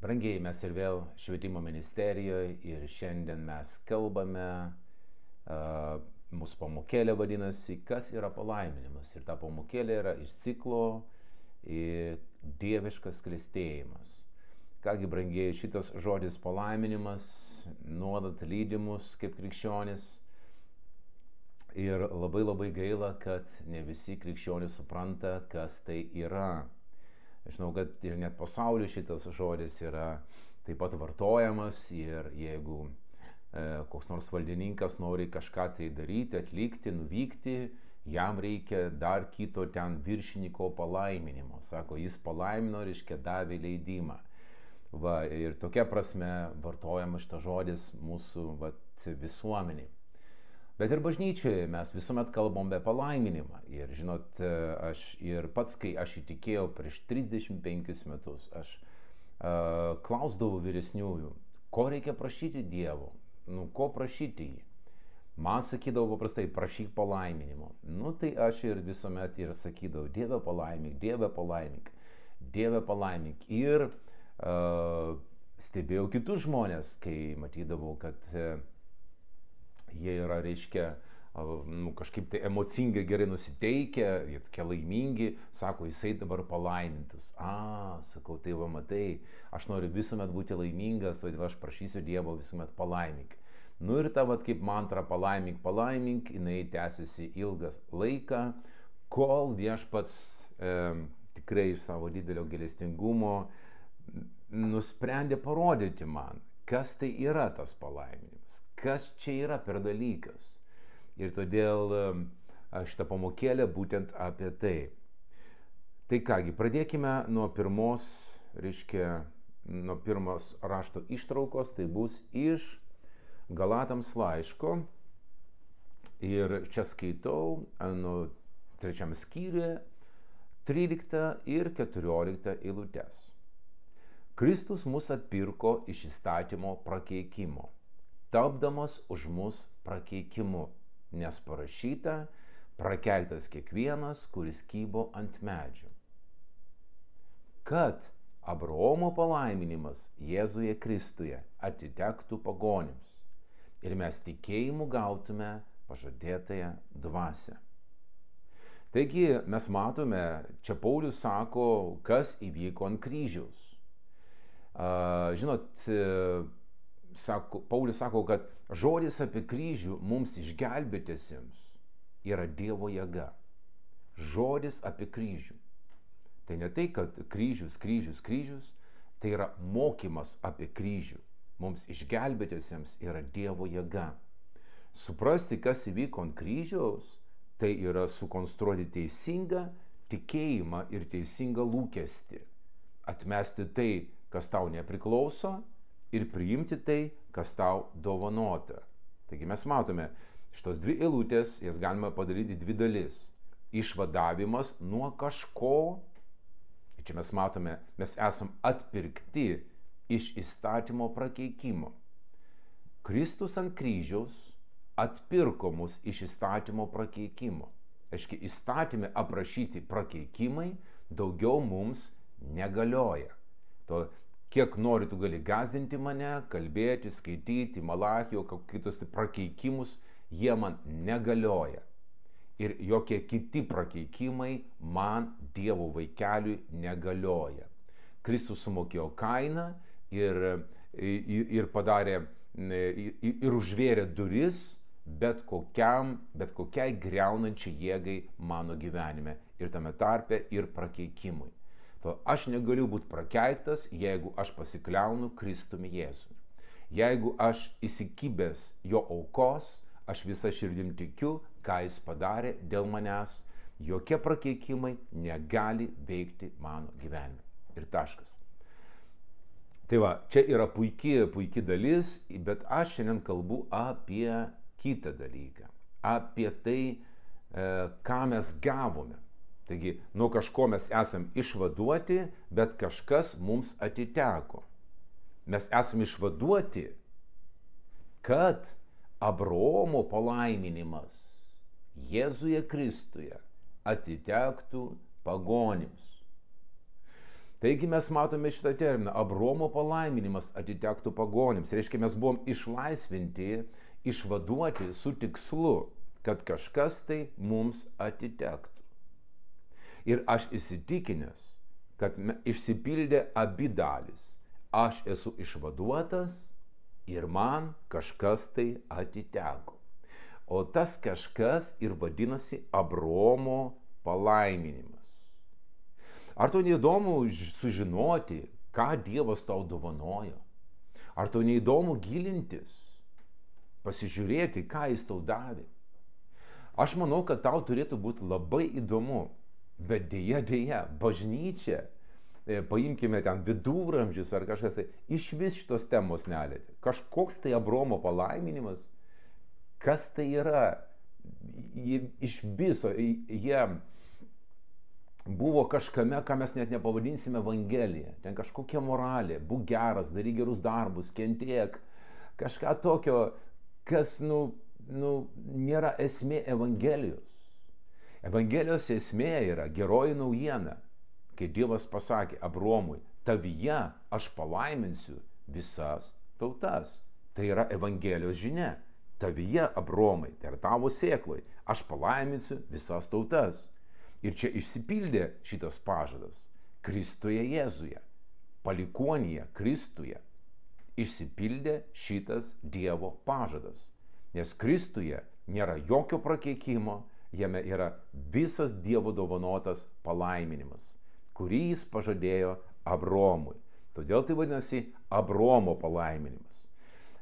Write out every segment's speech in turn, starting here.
Brangiai mes ir vėl švietimo ministerijoje ir šiandien mes kalbame, uh, mūsų pamokėlė vadinasi, kas yra palaiminimas. Ir ta pamokėlė yra iš ciklo dieviškas klėstėjimas. Kągi, brangiai, šitas žodis palaiminimas nuolat lydimus kaip krikščionis. Ir labai labai gaila, kad ne visi krikščionys supranta, kas tai yra. Žinau, kad ir net pasaulyje šitas žodis yra taip pat vartojamas ir jeigu e, koks nors valdininkas nori kažką tai daryti, atlikti, nuvykti, jam reikia dar kito ten viršininko palaiminimo. Sako, jis palaimino, reiškia davė leidimą. Va, ir tokia prasme vartojamas šitas žodis mūsų va, visuomeniai. Bet ir bažnyčioje mes visuomet kalbam apie palaiminimą. Ir žinot, aš ir pats, kai aš įtikėjau prieš 35 metus, aš uh, klausdavau vyresniųjų, ko reikia prašyti Dievo, nu, ko prašyti jį. Man sakydavo paprastai, prašyk palaiminimo. Nu tai aš ir visuomet ir sakydavau, Dieve palaimink, Dieve palaimink, Dieve palaimink. Ir uh, stebėjau kitus žmonės, kai matydavau, kad uh, jie yra, reiškia, nu, kažkaip tai emocingai gerai nusiteikę, jie tokie laimingi, sako, jisai dabar palaimintas. A, sakau, tai va matai, aš noriu visuomet būti laimingas, todėl aš prašysiu Dievo visuomet palaimink. Nu ir ta, vad kaip mantra palaimink, palaimink, jinai tęsiasi ilgas laiką, kol viešpats e, tikrai iš savo didelio gėlestingumo nusprendė parodyti man, kas tai yra tas palaiminimas kas čia yra per dalykas. Ir todėl šitą pamokėlę būtent apie tai. Tai kągi, pradėkime nuo pirmos, reiškia, nuo pirmos rašto ištraukos, tai bus iš Galatams laiško. Ir čia skaitau nuo trečiam skyriuje 13 ir 14 eilutes. Kristus mus atpirko iš įstatymo prakeikimo tapdamas už mus prakeikimu, nes parašyta, prakeiktas kiekvienas, kuris kybo ant medžių. Kad Abraomo palaiminimas Jėzuje Kristuje atitektų pagonims ir mes tikėjimu gautume pažadėtąją dvasę. Taigi mes matome, čia Paulius sako, kas įvyko ant kryžiaus. Žinot, sako, Paulius sako, kad žodis apie kryžių mums išgelbėtėsiams yra Dievo jėga. Žodis apie kryžių. Tai ne tai, kad kryžius, kryžius, kryžius, tai yra mokymas apie kryžių. Mums išgelbėtėsiams yra Dievo jėga. Suprasti, kas įvyko ant kryžiaus, tai yra sukonstruoti teisingą tikėjimą ir teisingą lūkestį. Atmesti tai, kas tau nepriklauso ir priimti tai, kas tau dovanota. Taigi mes matome, šitos dvi eilutės, jas galima padaryti dvi dalis. Išvadavimas nuo kažko, čia mes matome, mes esam atpirkti iš įstatymo prakeikimo. Kristus ant kryžiaus atpirko mus iš įstatymo prakeikimo. Aiškiai, įstatymė aprašyti prakeikimai daugiau mums negalioja. To kiek nori tu gali gazdinti mane, kalbėti, skaityti, malachijo, kitus prakeikimus, jie man negalioja. Ir jokie kiti prakeikimai man Dievo vaikeliui negalioja. Kristus sumokėjo kainą ir, ir, ir padarė ir užvėrė duris bet, kokiam, bet kokiai greunančiai jėgai mano gyvenime ir tame tarpe ir prakeikimui. To aš negaliu būti prakeiktas, jeigu aš pasikliaunu Kristumi Jėzumi. Jeigu aš įsikibęs jo aukos, aš visą širdim tikiu, ką jis padarė dėl manęs, jokie prakeikimai negali veikti mano gyvenime. Ir taškas. Tai va, čia yra puikiai, puikiai dalis, bet aš šiandien kalbu apie kitą dalyką. Apie tai, e, ką mes gavome Taigi nuo kažko mes esam išvaduoti, bet kažkas mums atiteko. Mes esam išvaduoti, kad Abraomo palaiminimas Jėzuje Kristuje atitektų pagonims. Taigi mes matome šitą terminą. Abromo palaiminimas atitektų pagonims. Reiškia, mes buvom išlaisvinti, išvaduoti su tikslu, kad kažkas tai mums atitektų. Ir aš įsitikinęs, kad išsipildė abi dalis. Aš esu išvaduotas ir man kažkas tai atiteko. O tas kažkas ir vadinasi Abromo palaiminimas. Ar tau neįdomu sužinoti, ką Dievas tau dovanojo? Ar tau neįdomu gilintis, pasižiūrėti, ką Jis tau davė? Aš manau, kad tau turėtų būti labai įdomu, bet dėja, dėja, bažnyčia, e, paimkime ten viduramžius ar kažkas, tai iš vis šitos temos nelėtė. Kažkoks tai Abromo palaiminimas, kas tai yra, iš viso, jie buvo kažkame, ką mes net nepavadinsime Evangelija. Ten kažkokia moralė, būk geras, daryk gerus darbus, kentiek. Kažką tokio, kas, nu, nu, nėra esmė Evangelijos. Evangelijos esmė yra geroji naujiena, kai Dievas pasakė Abromui, tavyje aš palaiminsiu visas tautas. Tai yra Evangelijos žinia. Tavyje, Abromai, tai yra tavo sėkloj, aš palaiminsiu visas tautas. Ir čia išsipildė šitas pažadas. Kristuje Jėzuje, palikuonyje Kristuje išsipildė šitas Dievo pažadas. Nes Kristuje nėra jokio prakeikimo, jame yra visas Dievo dovanotas palaiminimas, kurį jis pažadėjo Abromui. Todėl tai vadinasi Abromo palaiminimas.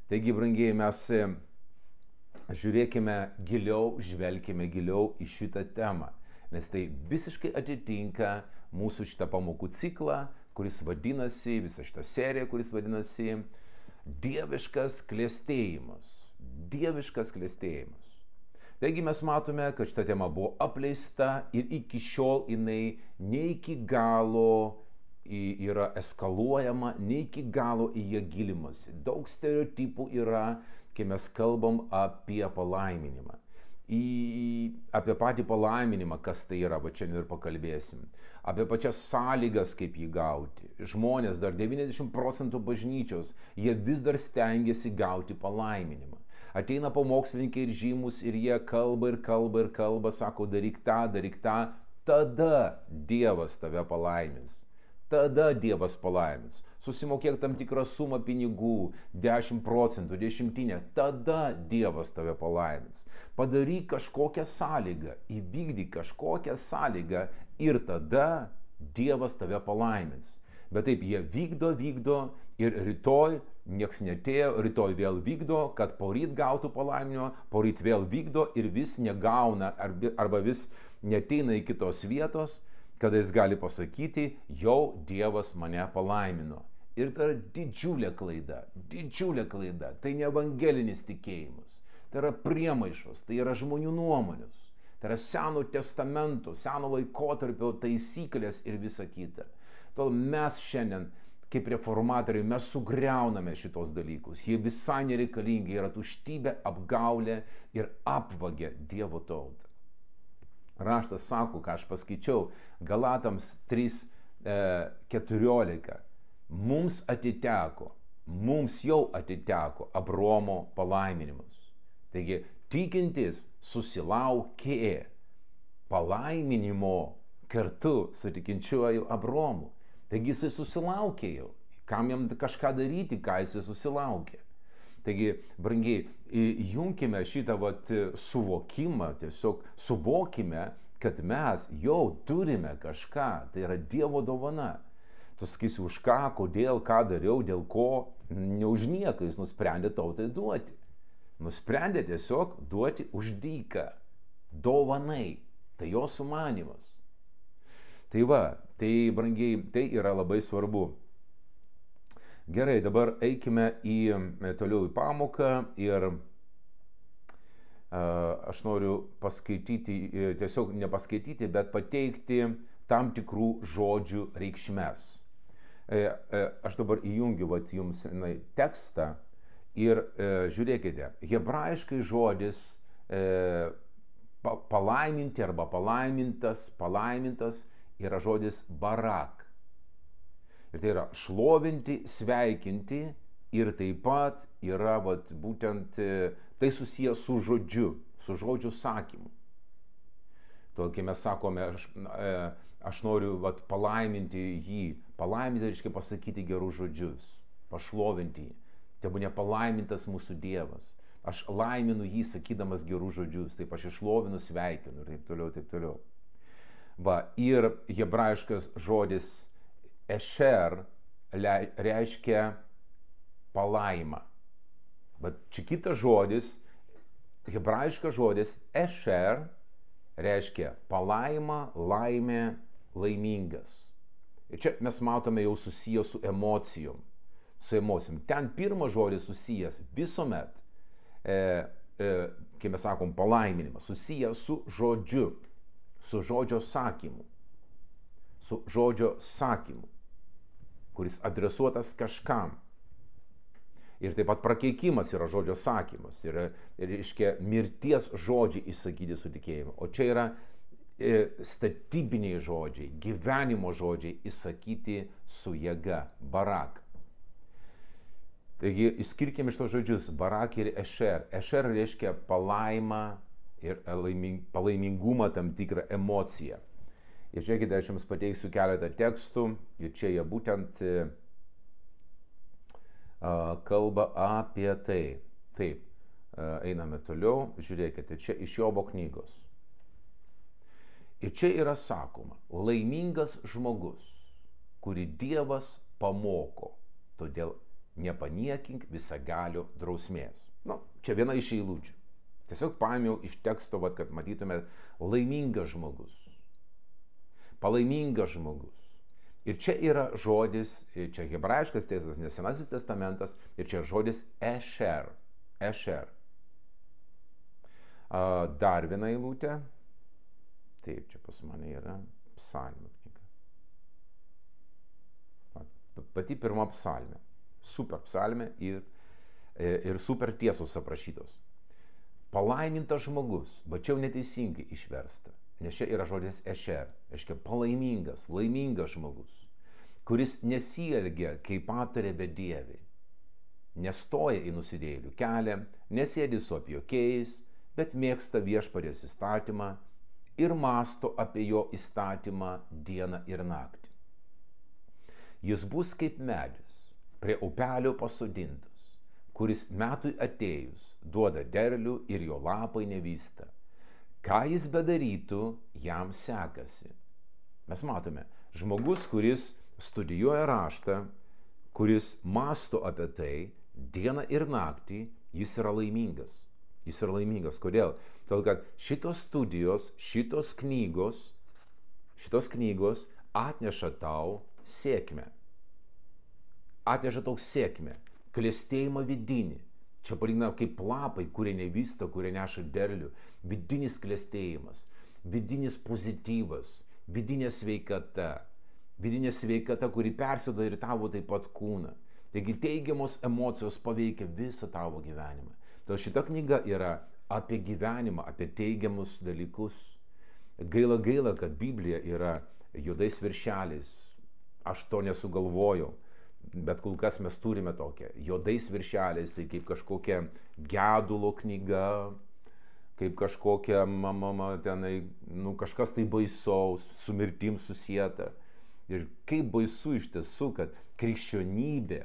Taigi, brangiai, mes e, žiūrėkime giliau, žvelgime giliau į šitą temą nes tai visiškai atitinka mūsų šitą pamokų ciklą, kuris vadinasi, visą šitą seriją, kuris vadinasi Dieviškas klėstėjimas. Dieviškas klėstėjimas. Taigi mes matome, kad šita tema buvo apleista ir iki šiol jinai ne iki galo yra eskaluojama, ne iki galo į ją gilimasi. Daug stereotipų yra, kai mes kalbam apie palaiminimą į, apie patį palaiminimą, kas tai yra, va čia ir pakalbėsim, apie pačias sąlygas, kaip jį gauti. Žmonės, dar 90 procentų bažnyčios, jie vis dar stengiasi gauti palaiminimą. Ateina pamokslininkai ir žymus ir jie kalba ir kalba ir kalba, sako, daryk tą, daryk tą, tada Dievas tave palaimins. Tada Dievas palaimins susimokėk tam tikrą sumą pinigų, 10 procentų, dešimtinę, tada Dievas tave palaimins. Padaryk kažkokią sąlygą, įvykdyk kažkokią sąlygą ir tada Dievas tave palaimins. Bet taip jie vykdo, vykdo ir rytoj nieks netėjo, rytoj vėl vykdo, kad poryt gautų palaiminimą, poryt vėl vykdo ir vis negauna arba vis neteina į kitos vietos, kada jis gali pasakyti, jau Dievas mane palaimino. Ir tai yra didžiulė klaida, didžiulė klaida. Tai ne evangelinis tikėjimas, tai yra priemaišos, tai yra žmonių nuomonės, tai yra seno testamento, seno laikotarpio taisyklės ir visa kita. Todėl mes šiandien, kaip reformatoriai, mes sugriauname šitos dalykus. Jie visai nereikalingi, yra tuštybė, apgaulė ir apvagė Dievo tautą. Raštas sako, ką aš paskaičiau, Galatams 3.14. E, mums atiteko, mums jau atiteko Abromo palaiminimas. Taigi tikintis susilaukė palaiminimo kartu su tikinčiuoju Abromu. Taigi jisai susilaukė jau. Kam jam kažką daryti, ką jisai susilaukė. Taigi, brangiai, jungkime šitą vat, suvokimą, tiesiog suvokime, kad mes jau turime kažką, tai yra Dievo dovana. Tu sakysi, už ką, kodėl, ką dariau, dėl ko, ne už nieką jis nusprendė tautai duoti. Nusprendė tiesiog duoti už dyką, dovanai. Tai jo sumanimas. Tai va, tai brangiai, tai yra labai svarbu. Gerai, dabar eikime į, e, toliau į pamoką ir aš noriu paskaityti, e, tiesiog nepaskaityti, bet pateikti tam tikrų žodžių reikšmes. E, e, aš dabar įjungiu vat, jums na, tekstą ir e, žiūrėkite, hebrajiškai žodis e, pa, palaiminti arba palaimintas, palaimintas yra žodis barak. Ir tai yra šlovinti, sveikinti ir taip pat yra vat, būtent e, tai susijęs su žodžiu, su žodžiu sakymu. To, kai mes sakome, aš, e, aš noriu vat, palaiminti jį, palaiminti reiškia pasakyti gerus žodžius, pašlovinti jį. Tai būtų nepalaimintas mūsų Dievas. Aš laiminu jį sakydamas gerus žodžius, taip aš išlovinu, sveikinu ir taip toliau, taip toliau. Va, ir hebrajiškas žodis ešer reiškia palaima. Bet čia kitas žodis, hebrajiškas žodis ešer reiškia palaima, laimė, laimingas. Ir čia mes matome jau susijęs su emocijom. Su emocijom. Ten pirmas žodis susijęs visuomet, e, e, kai mes sakom palaiminimas, susijęs su žodžiu, su žodžio sakymu. Su žodžio sakymu, kuris adresuotas kažkam. Ir taip pat prakeikimas yra žodžio sakymas. Ir, ir iškia, mirties žodžiai išsakyti su tikėjimu. O čia yra e, statybiniai žodžiai, gyvenimo žodžiai išsakyti su jėga. Barak. Taigi išskirkime iš to žodžius barak ir ešer. Ešer reiškia palaimą ir laiming, palaimingumą tam tikrą emociją. Ir žiūrėkite, aš jums pateiksiu keletą tekstų ir čia jie būtent e, kalba apie tai. Taip, einame toliau, žiūrėkite, čia iš Jobo knygos. Ir čia yra sakoma, laimingas žmogus, kurį Dievas pamoko, todėl nepaniekink visagalio drausmės. Nu, čia viena iš eilučių. Tiesiog paėmiau iš teksto, vat, kad matytume laimingas žmogus. Palaimingas žmogus. Ir čia yra žodis, čia hebrajiškas tekstas, nesenasis testamentas, ir čia žodis esher. Esher. Dar viena eilutė. Taip, čia pas mane yra psalmė knyga. Pati pirma psalmė. Super psalmė ir, e, ir super tiesos aprašytos. Palaimintas žmogus, va čia jau neteisingai išversta. Nes čia yra žodis ešer, reiškia palaimingas, laimingas žmogus, kuris nesielgia kaip patarė bedieviai, nestoja į nusidėlių kelią, nesėdi su apjokiais, bet mėgsta viešparės įstatymą ir masto apie jo įstatymą dieną ir naktį. Jis bus kaip medis, prie upelio pasodintas, kuris metui atėjus duoda derlių ir jo lapai nevysta ką jis bedarytų, jam sekasi. Mes matome, žmogus, kuris studijuoja raštą, kuris masto apie tai dieną ir naktį, jis yra laimingas. Jis yra laimingas. Kodėl? Todėl, kad šitos studijos, šitos knygos, šitos knygos atneša tau sėkmę. Atneša tau sėkmę, klėstėjimą vidinį, Čia palyginam kaip lapai, kurie nevysta, kurie neša derlių. Vidinis klėstėjimas, vidinis pozityvas, vidinė sveikata. Vidinė sveikata, kuri persido ir tavo taip pat kūną. Taigi teigiamos emocijos paveikia visą tavo gyvenimą. Todėl šita knyga yra apie gyvenimą, apie teigiamus dalykus. Gaila gaila, kad Biblija yra juodais viršeliais. Aš to nesugalvojau bet kol kas mes turime tokią juodais viršeliais, tai kaip kažkokia gedulo knyga, kaip kažkokia, mama, tenai, nu, kažkas tai baisaus, su mirtim susijęta. Ir kaip baisu iš tiesų, kad krikščionybė,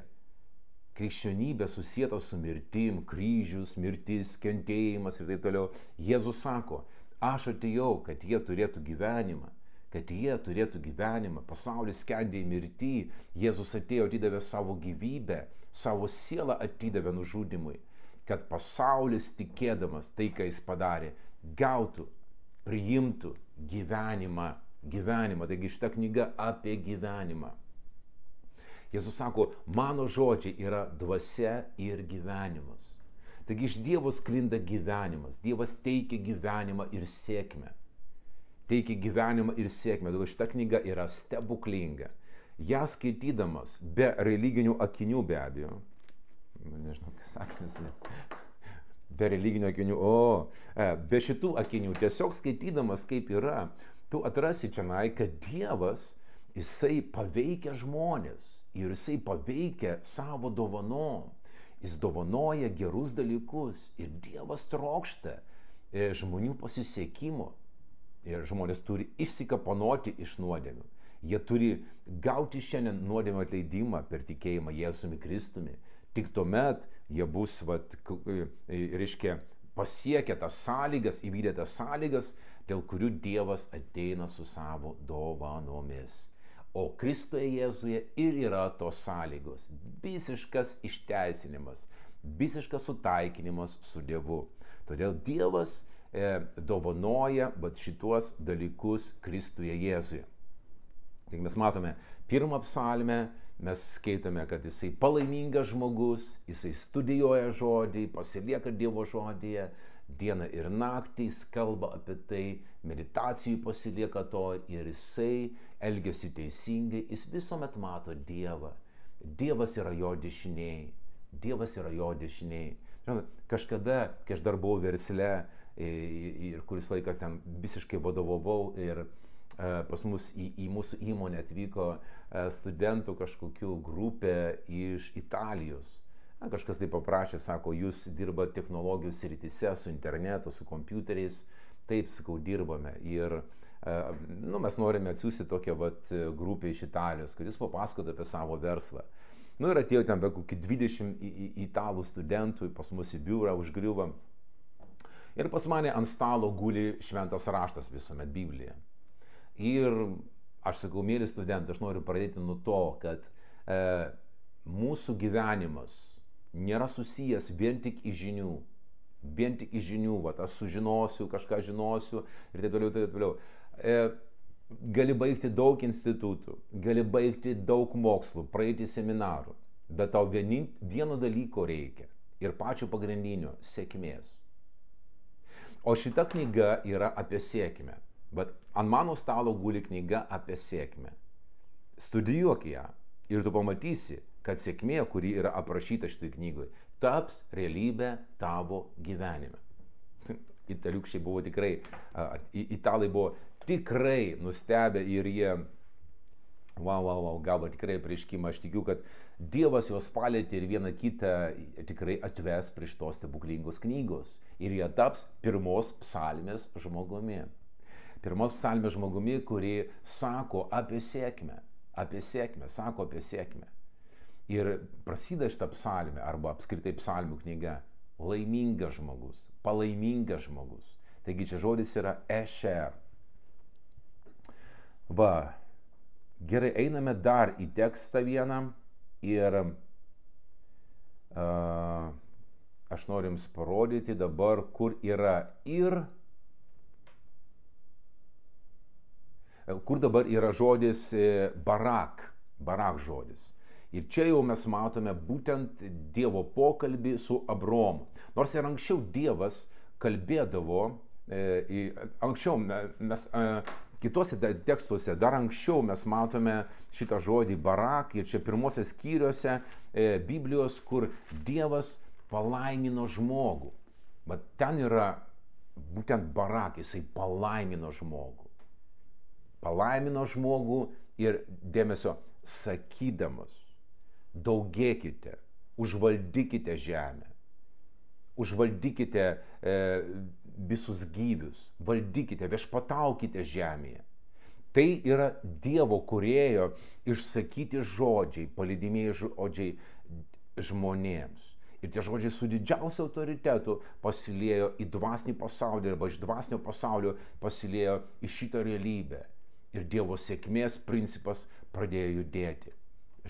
krikščionybė susijęta su mirtim, kryžius, mirtis, kentėjimas ir taip toliau. Jėzus sako, aš atėjau, kad jie turėtų gyvenimą kad jie turėtų gyvenimą, pasaulis skendė į mirtį, Jėzus atėjo, atidavė savo gyvybę, savo sielą atidavė nužudimui, kad pasaulis tikėdamas tai, ką jis padarė, gautų, priimtų gyvenimą, gyvenimą. Taigi šita knyga apie gyvenimą. Jėzus sako, mano žodžiai yra dvasia ir gyvenimas. Taigi iš Dievo sklinda gyvenimas. Dievas teikia gyvenimą ir sėkmę teikia gyvenimą ir sėkmę. Todėl šita knyga yra stebuklinga. Ja skaitydamas, be religinių akinių be abejo, nežinau, kas sakymas, be religinių akinių, o, e, be šitų akinių, tiesiog skaitydamas kaip yra, tu atrasi čia, kad Dievas, jisai paveikia žmonės. ir jisai paveikia savo dovanom. Jis dovanoja gerus dalykus ir Dievas trokšta e, žmonių pasisekimo. Ir žmonės turi išsikapanoti iš nuodėmių. Jie turi gauti šiandien nuodėmio atleidimą per tikėjimą Jėzumi Kristumi. Tik tuomet jie bus, vat, e, reiškia, pasiekę tas sąlygas, įvykdę tas sąlygas, dėl kurių Dievas ateina su savo dovanomis. O Kristuje Jėzuje ir yra tos sąlygos. Visiškas išteisinimas, visiškas sutaikinimas su Dievu. Todėl Dievas e, dovanoja bet šituos dalykus Kristuje Jėzuje. Taigi mes matome pirmą psalmę, mes skaitome, kad jisai palaimingas žmogus, jisai studijuoja žodį, pasilieka Dievo žodėje, dieną ir naktį jis kalba apie tai, meditacijų pasilieka to ir jisai elgesi teisingai, jis visuomet mato Dievą. Dievas yra jo dešiniai. Dievas yra jo dešiniai. Žinot, kažkada, kai aš dar buvau versle ir kuris laikas ten visiškai vadovavau ir e, pas mus į, į mūsų įmonę atvyko e, studentų kažkokių grupė iš Italijos Na, kažkas tai paprašė, sako, jūs dirba technologijų srityse su internetu, su kompiuteriais. Taip, sakau, dirbame. Ir e, nu, mes norime atsiųsti tokią vat, grupę iš Italijos, kuris papasakotų apie savo verslą. Nu ir atėjo ten be kokį 20 italų studentų pas mus į biurą užgriuvom. Ir pas mane ant stalo guli šventas raštas visuomet Biblija. Ir aš sakau, mėly studentai, aš noriu pradėti nuo to, kad e, mūsų gyvenimas nėra susijęs vien tik iš žinių. Vien tik iš žinių, va, aš sužinosiu, kažką žinosiu ir taip toliau, taip toliau. E, gali baigti daug institutų, gali baigti daug mokslų, praeiti seminarų, bet tau vieni, vieno dalyko reikia ir pačio pagrindinio - sėkmės. O šita knyga yra apie sėkmę, bet ant mano stalo guli knyga apie sėkmę. Studijuok ją ir tu pamatysi, kad sėkmė, kuri yra aprašyta šitoj knygoj, taps realybė tavo gyvenime. Italiukščiai buvo tikrai, italai buvo tikrai nustebę ir jie, wow, wow, wow, gavo tikrai prieškimą. Aš tikiu, kad Dievas juos palėtė ir vieną kitą tikrai atves prie šitos stebuklingos knygos. Ir jie taps pirmos psalmės žmogumi. Pirmos psalmės žmogumi, kuri sako apie sėkmę. Apie sėkmę, sako apie sėkmę. Ir prasideda šitą psalmę, arba apskritai psalmių knyga, laimingas žmogus, palaimingas žmogus. Taigi čia žodis yra ešer. Va, gerai, einame dar į tekstą vieną ir uh, aš noriu jums parodyti dabar, kur yra ir, kur dabar yra žodis barak, barak žodis. Ir čia jau mes matome būtent Dievo pokalbį su Abromu. Nors ir anksčiau Dievas kalbėdavo, e, anksčiau mes, e, kitose tekstuose, dar anksčiau mes matome šitą žodį barak ir čia pirmosios skyriuose e, Biblijos, kur Dievas palaimino žmogų. Bet ten yra būtent barak, jisai palaimino žmogų. Palaimino žmogų ir dėmesio sakydamas daugėkite, užvaldykite žemę, užvaldykite e, visus gyvius, valdykite, viešpataukite žemėje. Tai yra Dievo kurėjo išsakyti žodžiai, palidimieji žodžiai žmonėms. Ir tie žodžiai su didžiausiu autoritetu pasiliejo į dvasinį pasaulį arba iš dvasinio pasaulio pasiliejo į šitą realybę. Ir Dievo sėkmės principas pradėjo judėti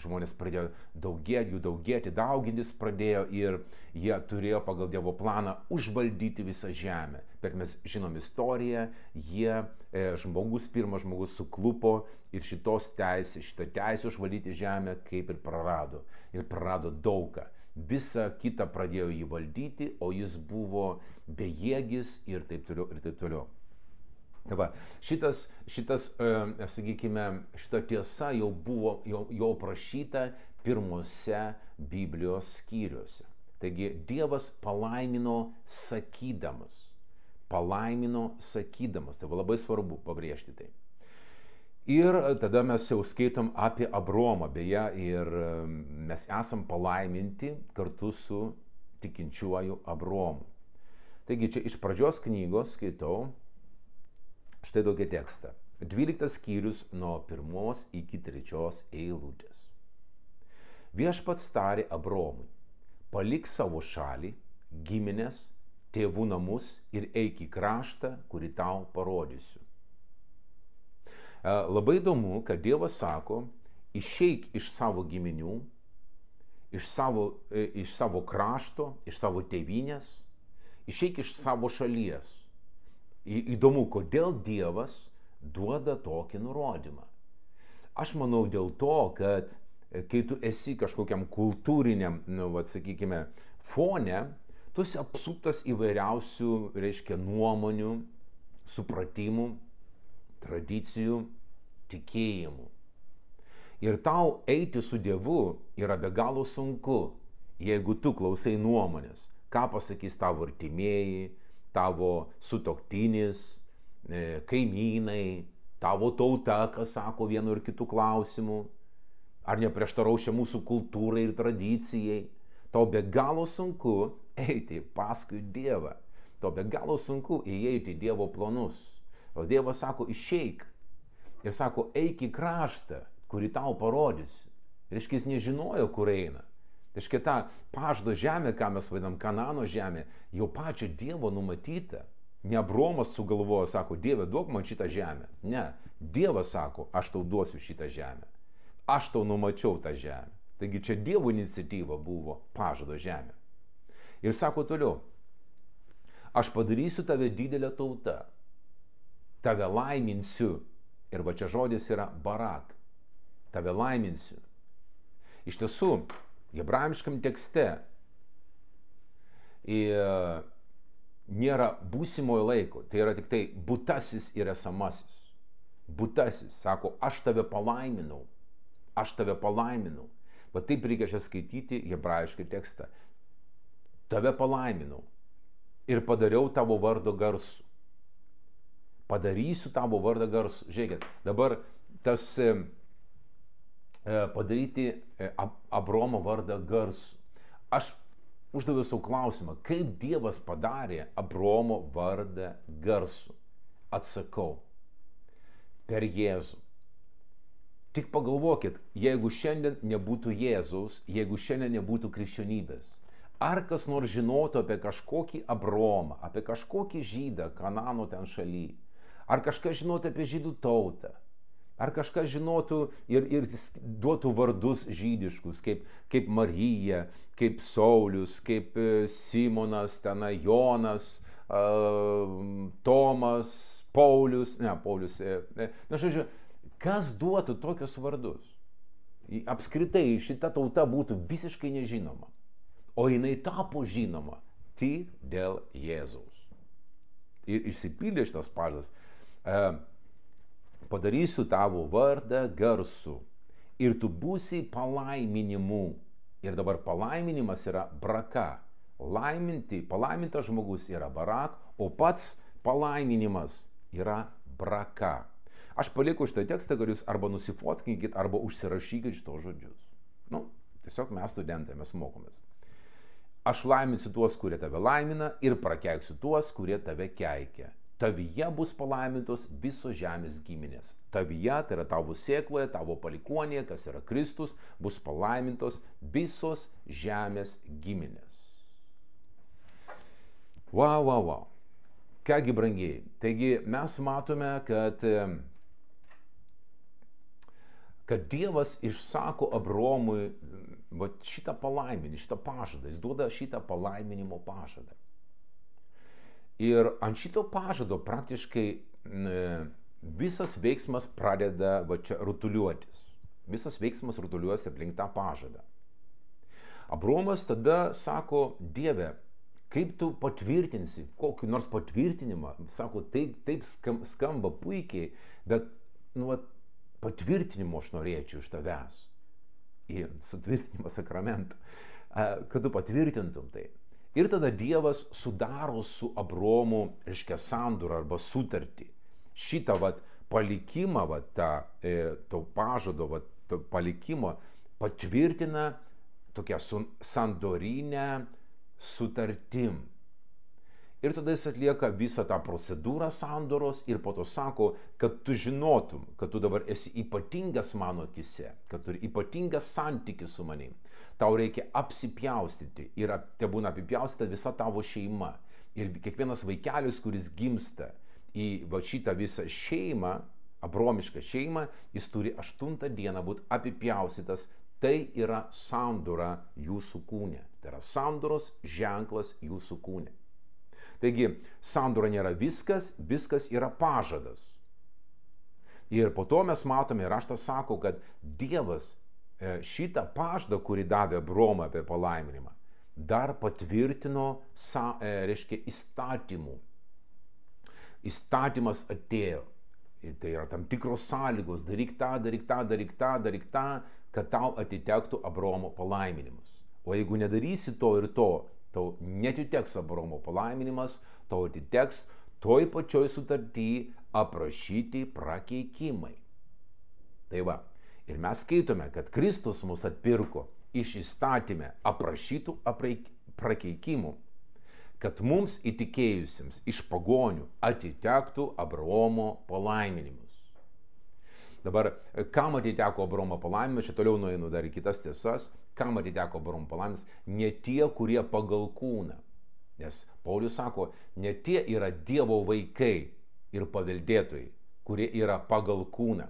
žmonės pradėjo daugėti, jų daugėti, daugintis pradėjo ir jie turėjo pagal Dievo planą užvaldyti visą žemę. Bet mes žinom istoriją, jie, e, žmogus, pirmas žmogus suklupo ir šitos teisės, šitą teisę užvaldyti žemę kaip ir prarado. Ir prarado daugą. Visa kita pradėjo jį valdyti, o jis buvo bejėgis ir taip toliau. Ir taip toliau. Tai va, šitas, šitas e, sakykime, šita tiesa jau buvo, jau, jau prašyta pirmose Biblijos skyriuose. Taigi Dievas palaimino sakydamas. Palaimino sakydamas. Tai labai svarbu pabrėžti tai. Ir tada mes jau skaitom apie Abromą, beje, ir mes esam palaiminti kartu su tikinčiuoju Abromu. Taigi čia iš pradžios knygos skaitau štai tokį tekstą. 12 skyrius nuo pirmos iki trečios eilutės. Viešpats tarė Abromui, palik savo šalį, giminės, tėvų namus ir eik į kraštą, kurį tau parodysiu. Labai įdomu, kad Dievas sako, išeik iš savo giminių, iš savo, e, iš savo krašto, iš savo tėvynės, išeik iš savo šalies. Įdomu, kodėl Dievas duoda tokį nurodymą. Aš manau dėl to, kad e, kai tu esi kažkokiam kultūriniam, nu, vad sakykime, fone, tu esi apsuptas įvairiausių, reiškia, nuomonių, supratimų, tradicijų, tikėjimų. Ir tau eiti su Dievu yra be galo sunku, jeigu tu klausai nuomonės, ką pasakys tavo artimieji, tavo sutoktinis, e, kaimynai, tavo tauta, kas sako vienu ir kitu klausimu, ar neprieštaraušia mūsų kultūrai ir tradicijai. Tau be galo sunku eiti paskui Dievą. Tau be galo sunku įeiti į Dievo planus. O Dievas sako, išeik. Ir sako, eik į kraštą, kurį tau parodysiu. Reiškia, jis nežinojo, kur eina. Reiškia, ta paždo žemė, ką mes vadinam Kanano žemė, jau pačio Dievo numatyta. Ne Abromas sugalvojo, sako, Dieve, duok man šitą žemę. Ne, Dievas sako, aš tau duosiu šitą žemę. Aš tau numačiau tą žemę. Taigi čia Dievo iniciatyva buvo pažado žemė. Ir sako toliau, aš padarysiu tave didelę tautą, tave laiminsiu. Ir va čia žodis yra barak, tave laiminsiu. Iš tiesų, hebrajiškam tekste nėra būsimojo laiko, tai yra tik tai būtasis ir esamasis. Būtasis, sako, aš tave palaiminau, aš tave palaiminau. Va taip reikia čia skaityti hebrajišką tekstą tave palaiminau ir padariau tavo vardo garsų. Padarysiu tavo vardą garsų. Žiūrėkit, dabar tas e, e padaryti e, Abromo vardą garsų. Aš uždaviau savo klausimą, kaip Dievas padarė Abromo vardą garsų. Atsakau, per Jėzų. Tik pagalvokit, jeigu šiandien nebūtų Jėzaus, jeigu šiandien nebūtų krikščionybės, Ar kas nors žinotų apie kažkokį Abromą, apie kažkokį žydą Kanano ten šaly? Ar kažkas žinotų apie žydų tautą? Ar kažkas žinotų ir, ir duotų vardus žydiškus, kaip, kaip Marija, kaip Saulis, kaip e, Simonas, ten Jonas, Tomas, Paulius, ne, Paulius, e, e, na, žodžiu, kas duotų tokius vardus? Apskritai šita tauta būtų visiškai nežinoma o jinai tapo žinoma tik dėl Jėzaus. Ir išsipildė šitas pažadas. Padarysiu tavo vardą garsų ir tu būsi palaiminimu. Ir dabar palaiminimas yra braka. Laiminti, palaimintas žmogus yra barak, o pats palaiminimas yra braka. Aš palieku šitą tekstą, kad jūs arba nusifotkinkit, arba užsirašykit šitos žodžius. Nu, tiesiog mes studentai, mes mokomės. Aš laiminsiu tuos, kurie tave laimina ir prakeiksiu tuos, kurie tave keikia. Tavyje bus palaimintos visos žemės giminės. Tavyje, tai yra tavo sėkloje, tavo palikuonėje, kas yra Kristus, bus palaimintos visos žemės giminės. Wow, wow, wow. Kągi brangiai. Taigi mes matome, kad, kad Dievas išsako Abromui šitą palaiminį, šitą pažadą, jis duoda šitą palaiminimo pažadą. Ir ant šito pažado praktiškai visas veiksmas pradeda va čia rutuliuotis. Visas veiksmas rutuliuosi aplink tą pažadą. Abromas tada sako, Dieve, kaip tu patvirtinsi, kokį nors patvirtinimą, sako, taip, taip skamba puikiai, bet nu, va, patvirtinimo aš norėčiau iš tavęs į sutvirtinimo sakramentą, kad tu patvirtintum tai. Ir tada Dievas sudaro su Abromu, reiškia, sandūrą arba sutartį. Šitą vat palikimą, va, tą, e, to pažado, va, to palikimo patvirtina tokią sandorinę sutartim. Ir tada jis atlieka visą tą procedūrą sandoros ir po to sako, kad tu žinotum, kad tu dabar esi ypatingas mano akise, kad turi ypatingas santykis su manim. Tau reikia apsipjaustyti ir te būna apipjaustyta visa tavo šeima. Ir kiekvienas vaikelis, kuris gimsta į va šitą visą šeimą, abromišką šeimą, jis turi aštuntą dieną būti apipjaustytas. Tai yra sandora jūsų kūne. Tai yra sandoros ženklas jūsų kūne. Taigi, sandora nėra viskas, viskas yra pažadas. Ir po to mes matome, raštas sako, kad Dievas šitą pažadą, kurį davė Bromą apie palaiminimą, dar patvirtino, e, reiškia, įstatymų. Įstatymas atėjo. Tai yra tam tikros sąlygos, daryk tą, daryk tą, daryk tą, daryk tą, kad tau atitektų Abromo palaiminimas. O jeigu nedarysi to ir to, tau netiteks Abromo palaiminimas, tau atiteks toj pačioj sutartį aprašyti prakeikimai. Tai va, ir mes skaitome, kad Kristus mus atpirko iš įstatymę aprašytų prakeikimų, kad mums įtikėjusiems iš pagonių atitektų Abraomo palaiminimus. Dabar, kam atiteko Abraomo palaiminimas, čia toliau nueinu dar į kitas tiesas, kam atiteko Abraomo palaiminimas, ne tie, kurie pagal kūną. Nes Paulius sako, ne tie yra Dievo vaikai ir paveldėtojai, kurie yra pagal kūną,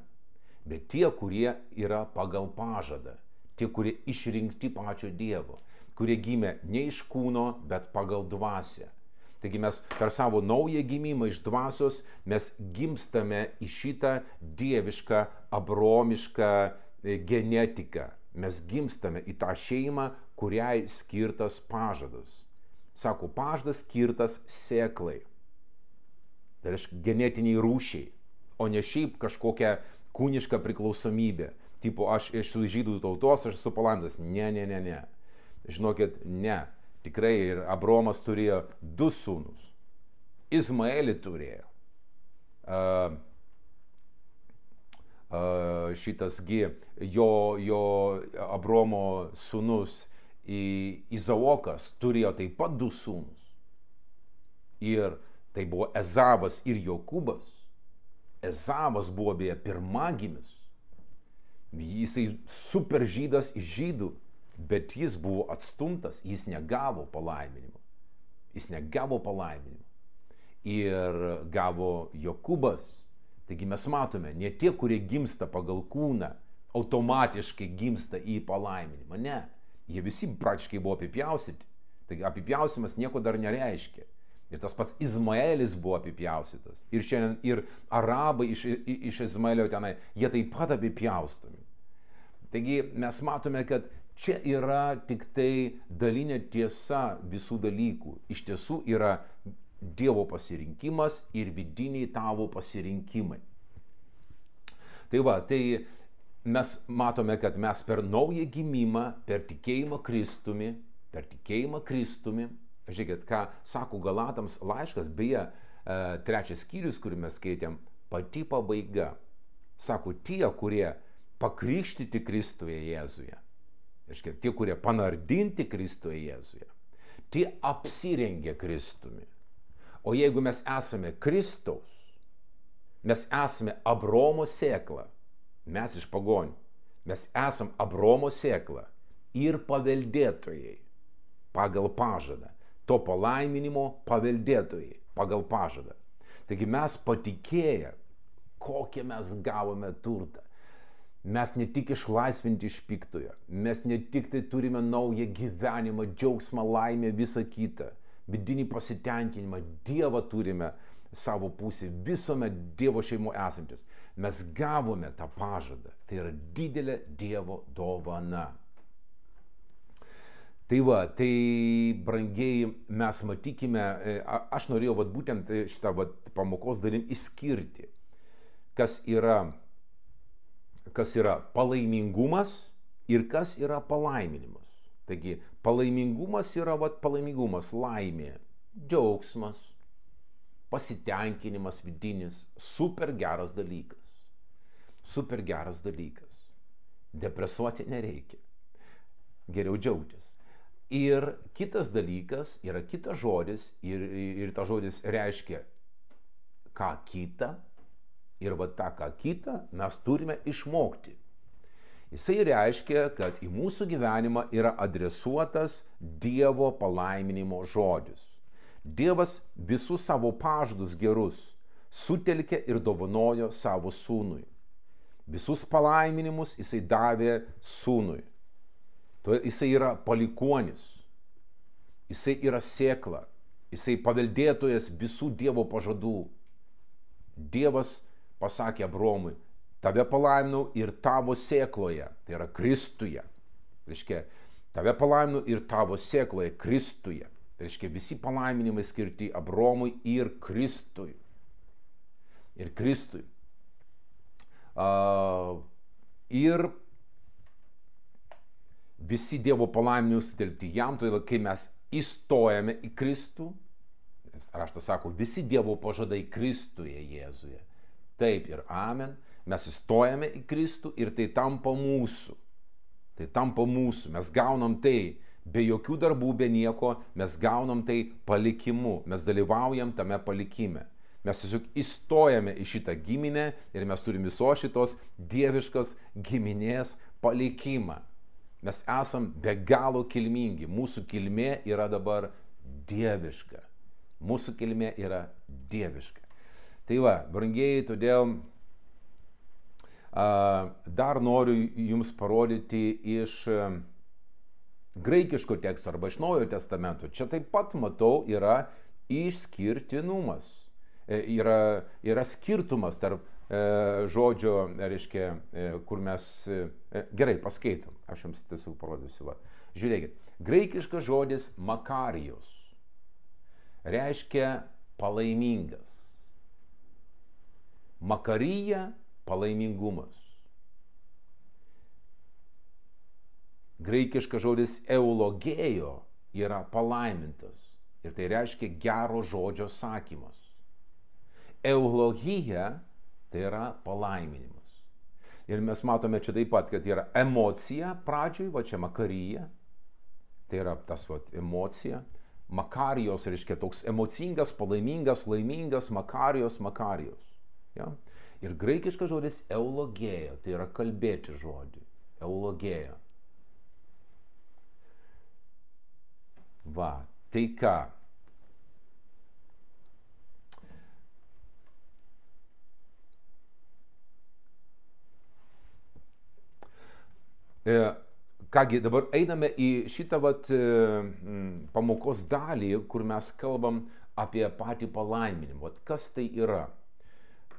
bet tie, kurie yra pagal pažadą, tie, kurie išrinkti pačio Dievo, kurie gimė ne iš kūno, bet pagal dvasę. Taigi mes per savo naują gimimą iš dvasios mes gimstame į šitą dievišką, abromišką e, genetiką. Mes gimstame į tą šeimą, kuriai skirtas pažadas. Sako, pažadas skirtas sėklai. Tai reiškia genetiniai rūšiai, o ne šiaip kažkokia kūniška priklausomybė. Tipo, aš esu žydų tautos, aš esu palaimintas. Ne, ne, ne, ne. Žinokit, ne tikrai ir Abromas turėjo du sūnus. Izmaelį turėjo. Uh, uh, šitasgi jo, jo Abromo sūnus Izaokas turėjo taip pat du sūnus. Ir tai buvo Ezavas ir Jokūbas. Ezavas buvo beje pirmagimis. Jisai super žydas iš žydų bet jis buvo atstumtas, jis negavo palaiminimo. Jis negavo palaiminimo. Ir gavo Jokubas. Taigi mes matome, ne tie, kurie gimsta pagal kūną, automatiškai gimsta į palaiminimą. Ne, jie visi praktiškai buvo apipjausyti. Taigi apipjausimas nieko dar nereiškia. Ir tas pats Izmaelis buvo apipjaustytas. Ir šiandien ir arabai iš, iš Izmaelio tenai, jie taip pat apipjaustomi. Taigi mes matome, kad Čia yra tik tai dalinė tiesa visų dalykų. Iš tiesų yra Dievo pasirinkimas ir vidiniai tavo pasirinkimai. Tai va, tai mes matome, kad mes per naują gimimą, per tikėjimą Kristumi, per tikėjimą Kristumi, žiūrėkit, ką sako Galatams laiškas, beje, e, trečias skyrius, kurį mes skaitėm, pati pabaiga. Sako, tie, kurie pakrikštyti Kristuje Jėzuje, Reiškia, tie, kurie panardinti Kristuje Jėzuje, tie apsirengia Kristumi. O jeigu mes esame Kristaus, mes esame Abromo sėkla, mes iš pagonių, mes esame Abromo sėkla ir paveldėtojai pagal pažadą, to palaiminimo paveldėtojai pagal pažadą. Taigi mes patikėję, kokią mes gavome turtą, Mes ne tik išlaisvinti iš piktojo, mes ne tik tai turime naują gyvenimą, džiaugsmą, laimę, visą kitą, vidinį pasitenkinimą, Dievą turime savo pusė, visuomet Dievo šeimo esantis. Mes gavome tą pažadą. Tai yra didelė Dievo dovana. Tai va, tai brangiai mes matykime, e, aš norėjau vat, būtent šitą vat, pamokos dalim išskirti, kas yra kas yra palaimingumas ir kas yra palaiminimas. Taigi palaimingumas yra vat, palaimingumas, laimė, džiaugsmas, pasitenkinimas vidinis, super geras dalykas. Super geras dalykas. Depresuoti nereikia. Geriau džiaugtis. Ir kitas dalykas yra kitas žodis ir, ir tas žodis reiškia ką kitą. Ir va tą ką kitą mes turime išmokti. Jisai reiškia, kad į mūsų gyvenimą yra adresuotas Dievo palaiminimo žodis. Dievas visus savo pažadus gerus sutelkė ir dovanojo savo sūnui. Visus palaiminimus jisai davė sūnui. Jisai yra palikonis. Jisai yra sėkla. Jisai paveldėtojas visų Dievo pažadų. Dievas pasakė Abromui, tave palaiminau ir tavo sėkloje, tai yra Kristuje. Reiškia, tave palaiminau ir tavo sėkloje, Kristuje. Tai reiškia, visi palaiminimai skirti Abromui ir Kristui. Ir Kristui. Uh, ir visi Dievo palaiminimai sutelkti jam, todėl kai mes įstojame į Kristų, raštas sako, visi Dievo pažadai Kristuje Jėzuje. Taip ir amen, mes įstojame į Kristų ir tai tampa mūsų. Tai tampa mūsų, mes gaunam tai, be jokių darbų, be nieko, mes gaunam tai palikimu, mes dalyvaujam tame palikime. Mes tiesiog įstojame į šitą giminę ir mes turim visos šitos dieviškos giminės palikimą. Mes esam be galo kilmingi, mūsų kilmė yra dabar dieviška. Mūsų kilmė yra dieviška. Tai va, brangiai, todėl a, dar noriu jums parodyti iš a, graikiško teksto arba iš Naujojo testamento. Čia taip pat matau yra išskirtinumas. E, yra, yra skirtumas tarp žodžio, reiškia, e, kur mes e, gerai paskaitom. Aš jums tiesiog parodysiu. Va. Žiūrėkit, graikiškas žodis makarijos reiškia palaimingas. Makarija palaimingumas. graikiškas žodis eulogėjo yra palaimintas. Ir tai reiškia gero žodžio sakymas. Eulogija tai yra palaiminimas. Ir mes matome čia taip pat, kad yra emocija pradžioj, va čia makaryja. Tai yra tas va emocija. Makarijos reiškia toks emocingas, palaimingas, laimingas, makarijos, makarijos. Ja? Ir graikiškas žodis eulogėja, tai yra kalbėti žodį. Eulogėja. Va, tai ką? Kągi, dabar einame į šitą vat, e, pamokos dalį, kur mes kalbam apie patį palaiminimą. Vat, kas tai yra?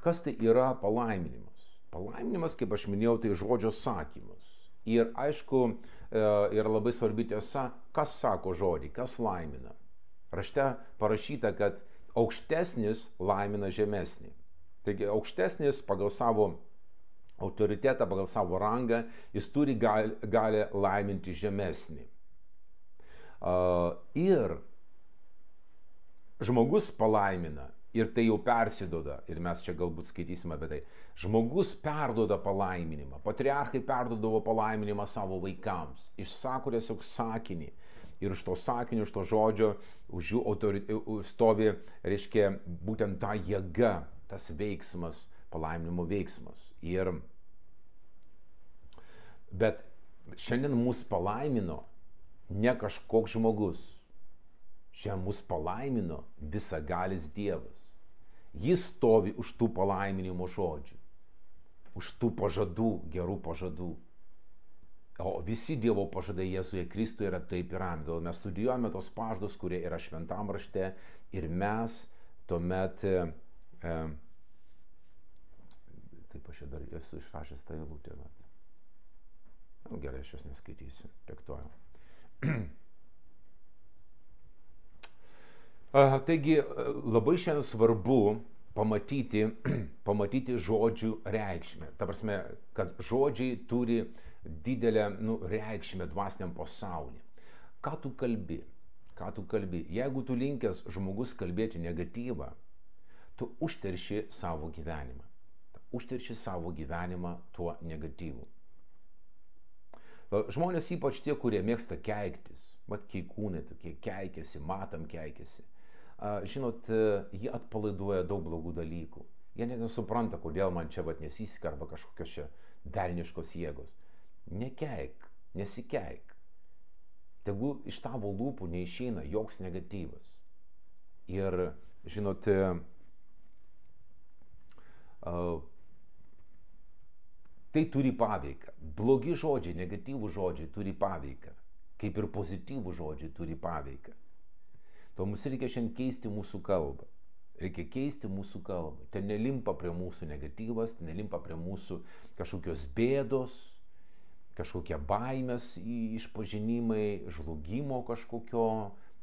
Kas tai yra palaiminimas? Palaiminimas, kaip aš minėjau, tai žodžio sakymas. Ir aišku, e, yra labai svarbi tiesa, kas sako žodį, kas laimina. Rašte parašyta, kad aukštesnis laimina žemesnį. Taigi aukštesnis pagal savo autoritetą, pagal savo rangą, jis turi galę laiminti žemesnį. Ir žmogus palaimina ir tai jau persidoda, ir mes čia galbūt skaitysime apie tai. Žmogus perdoda palaiminimą, patriarchai perdodavo palaiminimą savo vaikams, išsako tiesiog sakinį. Ir iš to sakinio, iš to žodžio, už jų autorite, stovi, reiškia, būtent ta jėga, tas veiksmas, palaiminimo veiksmas. Ir, bet šiandien mus palaimino ne kažkoks žmogus, šiandien mus palaimino visagalis Dievas. Jis stovi už tų palaiminimo žodžių, už tų pažadų, gerų pažadų. O visi Dievo pažadai Jėzuje Kristuje yra taip ir amdėl. Mes studijuojame tos pažadus, kurie yra šventam rašte ir mes tuomet, e, e, taip aš čia dar esu išrašęs tą eilutę. Bet. Nu, gerai, aš jos neskaitysiu, tektuoju. Taigi labai šiandien svarbu pamatyti, pamatyti žodžių reikšmę. Ta prasme, kad žodžiai turi didelę nu, reikšmę dvasiniam pasauliu. Ką tu kalbi? Ką tu kalbi? Jeigu tu linkęs žmogus kalbėti negatyvą, tu užterši savo gyvenimą. Užterši savo gyvenimą tuo negatyvu. Žmonės ypač tie, kurie mėgsta keiktis, mat keikūnai tokie keikiasi, matom keikiasi. Žinot, jie atpalaiduoja daug blogų dalykų. Jie net nesupranta, kodėl man čia vat nesisika arba kažkokios čia velniškos jėgos. Nekeik, nesikeik. Tegu iš tavo lūpų neišeina joks negatyvas. Ir, žinot, tai turi paveiką. Blogi žodžiai, negatyvų žodžiai turi paveiką, kaip ir pozityvų žodžiai turi paveiką. To mums reikia šiandien keisti mūsų kalbą. Reikia keisti mūsų kalbą. Ten nelimpa prie mūsų negatyvas, nelimpa prie mūsų kažkokios bėdos, kažkokie baimės išpažinimai, žlugimo kažkokio,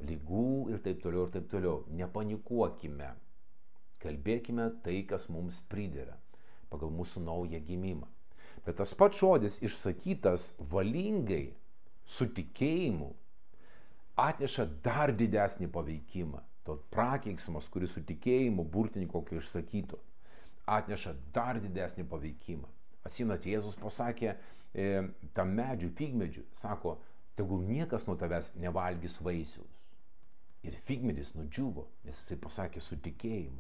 lygų ir taip toliau ir taip toliau. Nepanikuokime. Kalbėkime tai, kas mums pridėra pagal mūsų naują gimimą. Bet tas pats žodis išsakytas valingai, su tikėjimu, atneša dar didesnį paveikimą. To prakeiksmas, kuris su tikėjimu burtininko išsakyto, atneša dar didesnį paveikimą. Atsinat, Jėzus pasakė e, tam medžiui, figmedžiui, sako, tegul niekas nuo tavęs nevalgys vaisius. Ir figmedis nudžiuvo, nes jisai pasakė su tikėjimu.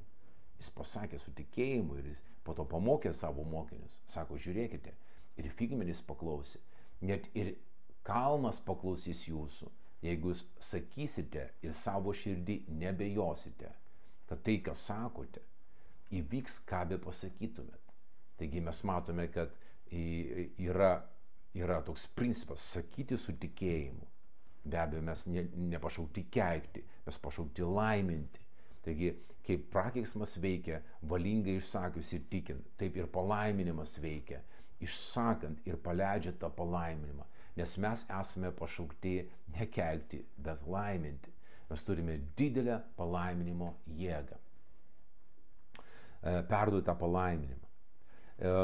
Jis pasakė su tikėjimu ir jis po to pamokė savo mokinius. Sako, žiūrėkite, ir figmedis paklausė. Net ir kalnas paklausys jūsų, jeigu jūs sakysite ir savo širdį nebejosite, kad tai, ką sakote, įvyks, ką be pasakytumėt. Taigi mes matome, kad yra, yra toks principas sakyti su tikėjimu. Be abejo, mes ne, nepašaukti keikti, mes pašaukti laiminti. Taigi, kaip prakeiksmas veikia, valingai išsakius ir tikint, taip ir palaiminimas veikia, išsakant ir paleidžia tą palaiminimą. Nes mes esame pašaukti nekeikti, bet laiminti. Mes turime didelę palaiminimo jėgą. E, perduoti tą palaiminimą. E,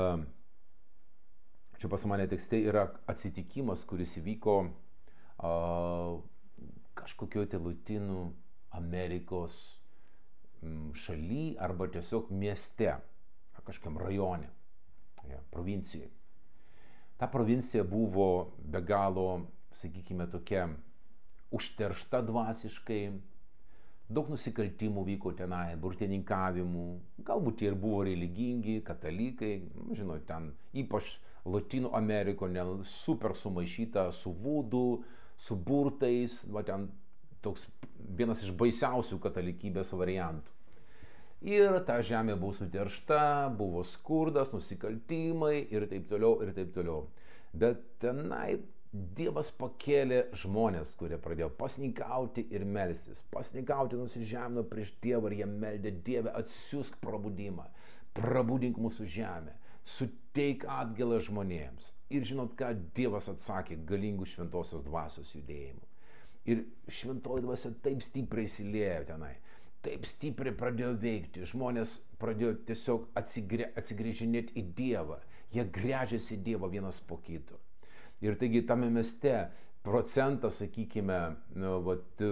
čia pas mane tekste yra atsitikimas, kuris įvyko kažkokio tai Latinų Amerikos šaly arba tiesiog mieste, kažkam rajone, ja, provincijoje. Ta provincija buvo be galo, sakykime, tokia užteršta dvasiškai, daug nusikaltimų vyko tenai, burtininkavimų, galbūt jie ir buvo religingi, katalikai, žinot, ten ypač Latino Amerikoje super sumaišyta su būdu, su burtais, va ten toks vienas iš baisiausių katalikybės variantų. Ir ta žemė buvo suteršta, buvo skurdas, nusikaltimai ir taip toliau, ir taip toliau. Bet tenai Dievas pakėlė žmonės, kurie pradėjo pasnikauti ir melstis. Pasnikauti nusižemino prieš Dievą ir jie meldė Dievę, atsiųsk prabudimą, prabudink mūsų žemę, suteik atgalą žmonėms. Ir žinot, ką Dievas atsakė galingų šventosios dvasios judėjimu. Ir šventoji dvasia taip stipriai įsilėjo tenai, taip stipriai pradėjo veikti, žmonės pradėjo tiesiog atsigre, atsigrėžinėti į Dievą, jie grežiasi į Dievą vienas po kito. Ir taigi tame mieste procentas, sakykime, nu, vat,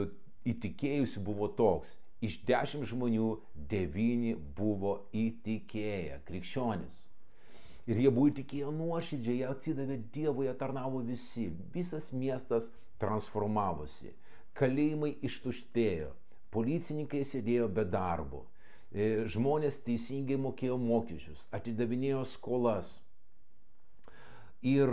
įtikėjusių buvo toks, iš dešimt žmonių devyni buvo įtikėję, krikščionis. Ir jie buvo įtikėję nuoširdžiai, jie atsidavė Dievui, jie tarnavo visi. Visas miestas transformavosi. Kalėjimai ištuštėjo, policininkai sėdėjo be darbo, e, žmonės teisingai mokėjo mokesčius, atidavinėjo skolas. Ir,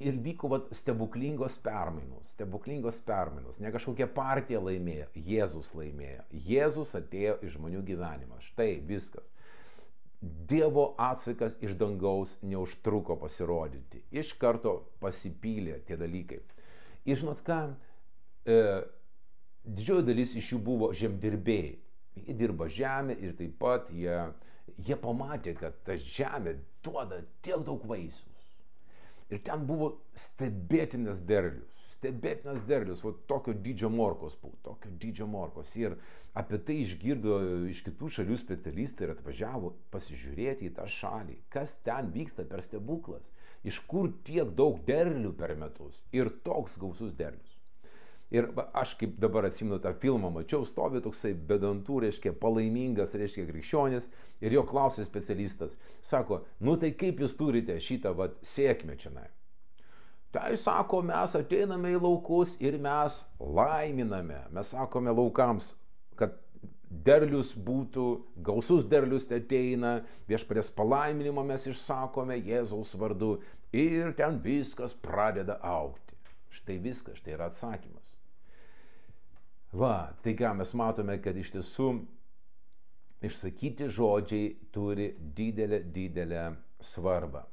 ir vyko vat, stebuklingos permainos, stebuklingos permainos. Ne kažkokia partija laimėjo, Jėzus laimėjo. Jėzus atėjo į žmonių gyvenimą. Štai viskas. Dievo atsakas iš dangaus neužtruko pasirodyti. Iš karto pasipylė tie dalykai. Ir žinot ką, e, didžioji dalis iš jų buvo žemdirbėjai. Jie dirba žemę ir taip pat jie, jie pamatė, kad ta žemė duoda tiek daug vaisius. Ir ten buvo stebėtinas derlius. Stebėtinas derlius, o tokio dydžio morkos buvo, tokio dydžio morkos. Ir apie tai išgirdo iš kitų šalių specialistai ir atvažiavo pasižiūrėti į tą šalį, kas ten vyksta per stebuklas iš kur tiek daug derlių per metus ir toks gausus derlius. Ir aš kaip dabar atsimenu tą filmą, mačiau, stovi toksai bedantų, reiškia, palaimingas, reiškia, krikščionis ir jo klausė specialistas. Sako, nu tai kaip jūs turite šitą vat, sėkmę čia? Tai sako, mes ateiname į laukus ir mes laiminame. Mes sakome laukams, derlius būtų, gausus derlius ateina, viešpatės palaiminimą mes išsakome Jėzaus vardu ir ten viskas pradeda aukti. Štai viskas, štai yra atsakymas. Va, tai ką mes matome, kad iš tiesų išsakyti žodžiai turi didelę, didelę svarbą.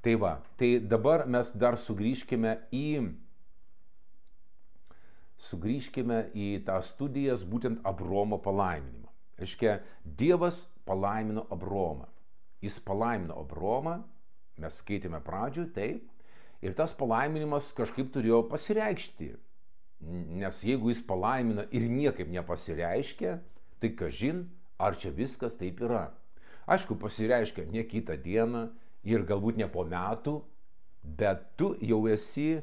Tai va, tai dabar mes dar sugrįžkime į, sugrįžkime į tą studijas būtent Abromo palaiminimą. Aiškia, Dievas palaimino Abromą. Jis palaimino Abromą, mes skaitėme pradžių, taip, Ir tas palaiminimas kažkaip turėjo pasireikšti. Nes jeigu jis palaimina ir niekaip nepasireiškia, tai kažin, ar čia viskas taip yra. Aišku, pasireiškia ne kitą dieną ir galbūt ne po metų, bet tu jau esi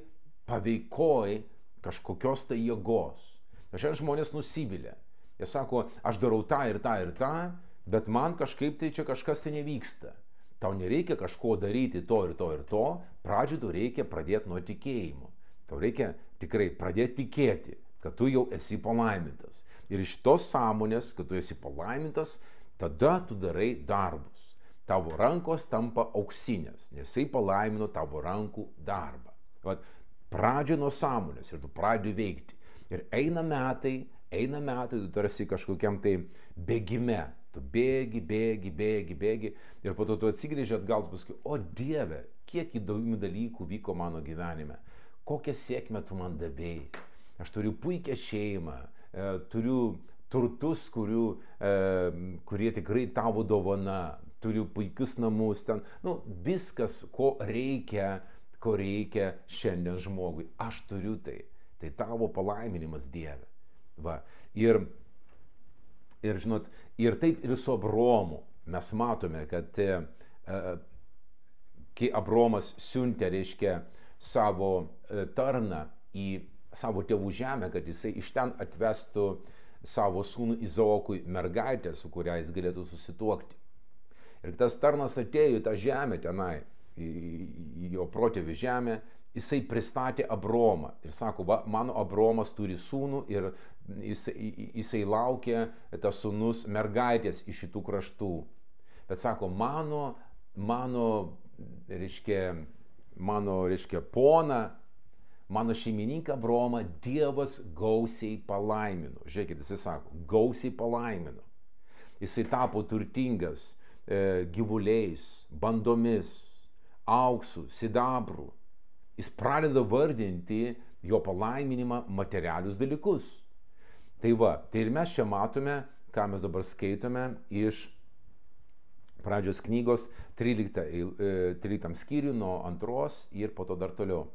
paveikoj kažkokios tai jėgos. Šiandien žmonės nusivylė. Jie sako, aš darau tą ir tą ir tą, bet man kažkaip tai čia kažkas tai nevyksta. Tau nereikia kažko daryti to ir to ir to, pradžioje tau reikia pradėti nuo tikėjimo. Tau reikia tikrai pradėti tikėti, kad tu jau esi palaimintas. Ir iš tos sąmonės, kad tu esi palaimintas, tada tu darai darbus. Tavo rankos tampa auksinės, nes jisai palaimino tavo rankų darbą. Vat, pradžia nuo sąmonės ir tu pradedi veikti. Ir eina metai, eina metai, tu tarsi kažkokiam tai bėgime, Tu bėgi, bėgi, bėgi, bėgi ir po to tu atsigrėži atgal, tu paskui, o Dieve, kiek įdomių dalykų vyko mano gyvenime, kokią sėkmę tu man davėjai. Aš turiu puikią šeimą, e, turiu turtus, kurių, e, kurie tikrai tavo dovana, turiu puikius namus ten, nu, viskas, ko reikia, ko reikia šiandien žmogui. Aš turiu tai. Tai tavo palaiminimas Dieve. Va. Ir Ir žinot, ir taip ir su Abromu mes matome, kad e, kai Abromas siuntė, reiškia, savo e, tarną į savo tėvų žemę, kad jisai iš ten atvestų savo sūnų Izaokui mergaitę, su kuria jis galėtų susituokti. Ir tas tarnas atėjo į tą žemę tenai, į, jo protėvių žemę, jisai pristatė Abromą ir sako, va, mano Abromas turi sūnų ir jisai, jisai laukia tas sūnus mergaitės iš šitų kraštų. Bet sako, mano, mano, reiškia, mano, reiškia, pona, mano šeimininką Abromą Dievas gausiai palaimino. Žiūrėkit, jisai sako, gausiai palaimino. Jisai tapo turtingas e, gyvuliais, bandomis, auksų, sidabrų, jis pradeda vardinti jo palaiminimą materialius dalykus. Tai va, tai ir mes čia matome, ką mes dabar skaitome iš pradžios knygos 13, 13 e, skyrių nuo antros ir po to dar toliau.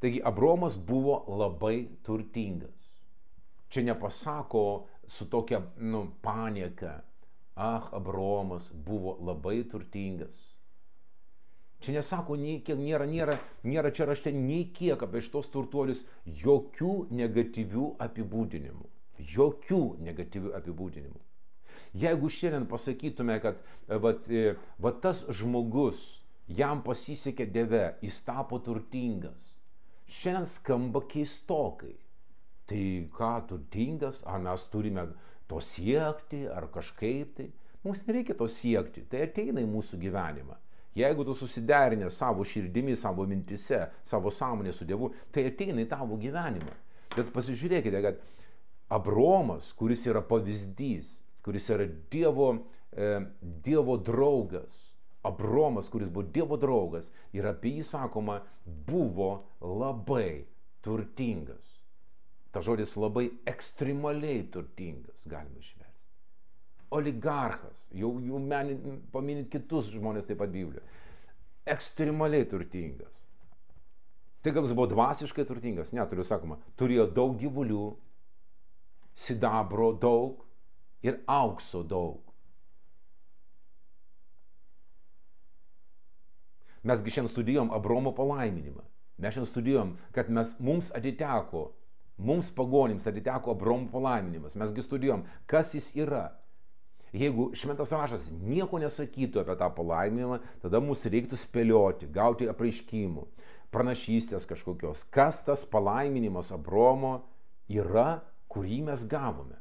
Taigi Abromas buvo labai turtingas. Čia nepasako su tokia nu, panieka, ah, Abromas buvo labai turtingas. Čia nesako, nei kiek nėra, nėra, nėra čia rašte nei kiek apie šitos turtuolius jokių negatyvių apibūdinimų. Jokių negatyvių apibūdinimų. Jeigu šiandien pasakytume, kad vat, e, vat tas žmogus, jam pasisekė Dieve, jis tapo turtingas, šiandien skamba keistokai. Tai ką turtingas, ar mes turime to siekti, ar kažkaip tai. Mums nereikia to siekti, tai ateina į mūsų gyvenimą. Jeigu tu susiderinė savo širdimi, savo mintise, savo sąmonė su Dievu, tai ateina į tavo gyvenimą. Bet pasižiūrėkite, kad Abromas, kuris yra pavyzdys, kuris yra Dievo, e, dievo draugas, Abromas, kuris buvo Dievo draugas ir apie jį sakoma, buvo labai turtingas. Ta žodis labai ekstremaliai turtingas, galima išversti oligarchas, jau, jau menit, paminit kitus žmonės taip pat Biblijoje, ekstremaliai turtingas. Tai gal jis buvo dvasiškai turtingas, neturiu sakoma, turėjo daug gyvulių, sidabro daug ir aukso daug. Mesgi šiandien studijom Abromo palaiminimą. Mes šiandien studijom, kad mes, mums atiteko, mums pagonims atiteko Abromo palaiminimas. Mesgi studijom, kas jis yra. Jeigu šventas rašas nieko nesakytų apie tą palaiminimą, tada mums reiktų spėlioti, gauti apraiškimų, pranašystės kažkokios, kas tas palaiminimas Abromo yra, kurį mes gavome.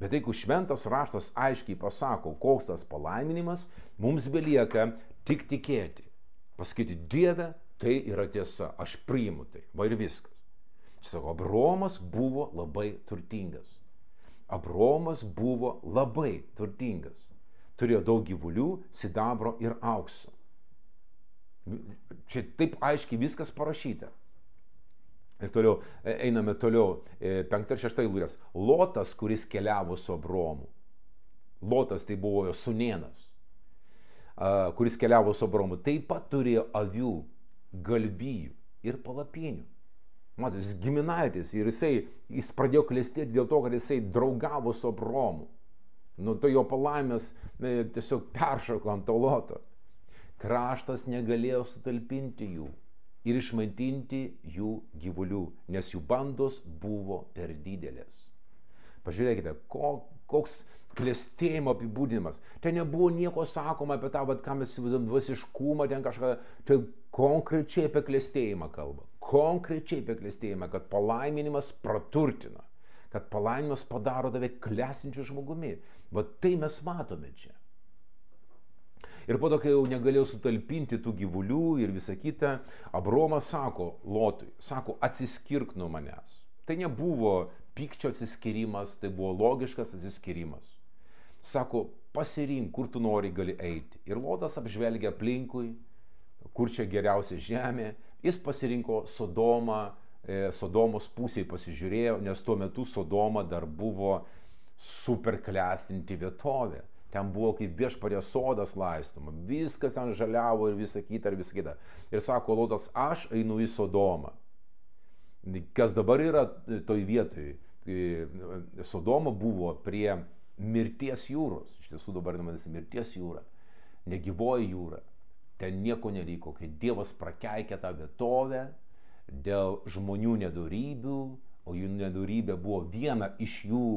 Bet jeigu šventas raštas aiškiai pasako, koks tas palaiminimas, mums belieka tik tikėti. Pasakyti, Dieve, tai yra tiesa, aš priimu tai. Va ir viskas. Čia sako, Abromas buvo labai turtingas. Abromas buvo labai turtingas. Turėjo daug gyvulių, sidabro ir aukso. Čia taip aiškiai viskas parašyta. Ir toliau, e, einame toliau, e, penktą ir šeštą eilūrės. Lotas, kuris keliavo su Abromu. Lotas tai buvo jo sunienas, kuris keliavo su Abromu. Taip pat turėjo avių, galvijų ir palapinių. Matai, jis giminaitis ir jisai, jis pradėjo klestėti dėl to, kad jisai draugavo su Abromu. Nu, to jo palaimės ne, tiesiog peršoko ant to loto. Kraštas negalėjo sutalpinti jų ir išmaitinti jų gyvulių, nes jų bandos buvo per didelės. Pažiūrėkite, ko, koks klėstėjimo apibūdinimas. Ten nebuvo nieko sakoma apie tą, vat, ką mes įsivaizduojam, dvasiškumą, ten kažką, tai konkrečiai apie klėstėjimą kalba. Konkrečiai apie klėstėjimą, kad palaiminimas praturtina, kad palaiminimas padaro tave klestinčiu žmogumi. Vat tai mes matome čia. Ir po to, kai jau negalėjau sutalpinti tų gyvulių ir visa kita, Abromas sako Lotui, sako, atsiskirk nuo manęs. Tai nebuvo pykčio atsiskirimas, tai buvo logiškas atsiskirimas. Sako, pasirink, kur tu nori gali eiti. Ir Lotas apžvelgia aplinkui, kur čia geriausia žemė. Jis pasirinko Sodomą, e, Sodomos pusėje pasižiūrėjo, nes tuo metu Sodoma dar buvo superklestinti vietovė. Ten buvo kaip viešparė sodas laistoma, viskas ten žaliavo ir visa kita ir visa kita. Ir sako Lotas, aš einu į Sodomą. Kas dabar yra toj vietoj? Sodoma buvo prie mirties jūros. Iš tiesų dabar vadinasi mirties jūra. Negyvoji jūra. Ten nieko neliko, kai Dievas prakeikė tą vietovę dėl žmonių nedarybių, o jų nedorybė buvo viena iš jų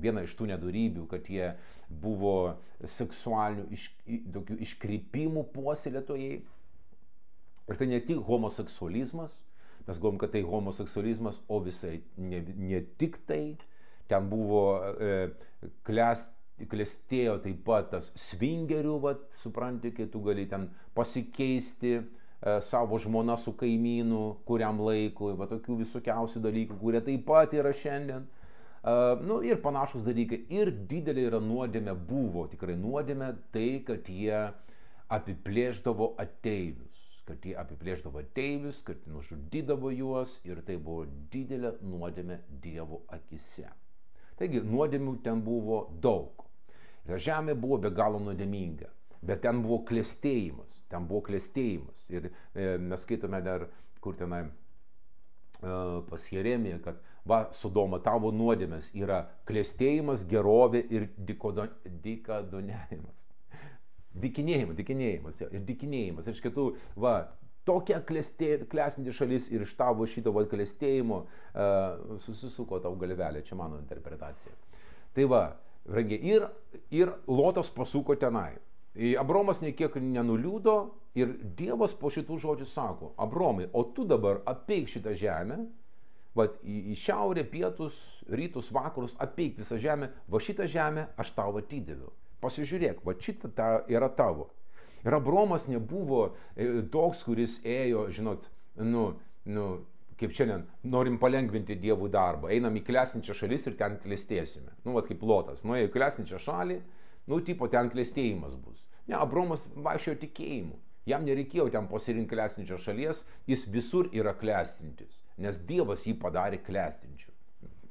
viena iš tų nedarybių, kad jie buvo seksualinių iš, tokių iškreipimų puoselėtojai. Ir tai ne tik homoseksualizmas, mes galvom, kad tai homoseksualizmas, o visai ne, ne tik tai, ten buvo e, klest, klestėjo taip pat tas svingerių, vat, supranti, kai tu gali ten pasikeisti e, savo žmoną su kaimynu kuriam laikui, va tokių visokiausių dalykų, kurie taip pat yra šiandien. Uh, nu, ir panašus dalykai. Ir didelė yra nuodėmė buvo, tikrai nuodėmė tai, kad jie apiplėždavo ateivius. Kad jie apiplėždavo ateivius, kad nužudydavo juos ir tai buvo didelė nuodėmė Dievo akise. Taigi nuodėmių ten buvo daug. Ir žemė buvo be galo nuodėminga. Bet ten buvo klėstėjimas. Ten buvo klėstėjimas. Ir e, mes skaitome dar, kur tenai pas Jeremiją, kad va, Sodoma, tavo nuodėmės yra klėstėjimas, gerovė ir dikadonėjimas. Dikinėjimas, dikinėjimas ir dikinėjimas. Ir kitų, va, tokia klestinti šalis ir iš tavo šito va, klėstėjimo uh, susisuko tau galvelė, čia mano interpretacija. Tai va, rangiai, ir, ir Lotas pasuko tenai. Abromas niekiek nenuliūdo ir Dievas po šitų žodžių sako, Abromai, o tu dabar apeik šitą žemę, vat, į, į šiaurę, pietus, rytus, vakarus, apeik visą žemę, va šitą žemę aš tau atidaviau. Pasižiūrėk, va šitą ta yra tavo. Ir Abromas nebuvo e, toks, kuris ėjo, žinot, nu, nu, kaip šiandien, norim palengvinti dievų darbą, einam į klesinčią šalis ir ten klėstėsime. Nu, vat kaip lotas, nuėjo į klesinčią šalį, nu, tipo ten klėstėjimas bus. Ne, Abromas vaikščiojo tikėjimu. Jam nereikėjo ten pasirinkti klestinčios šalies, jis visur yra klestintis, nes Dievas jį padarė klestinčiu.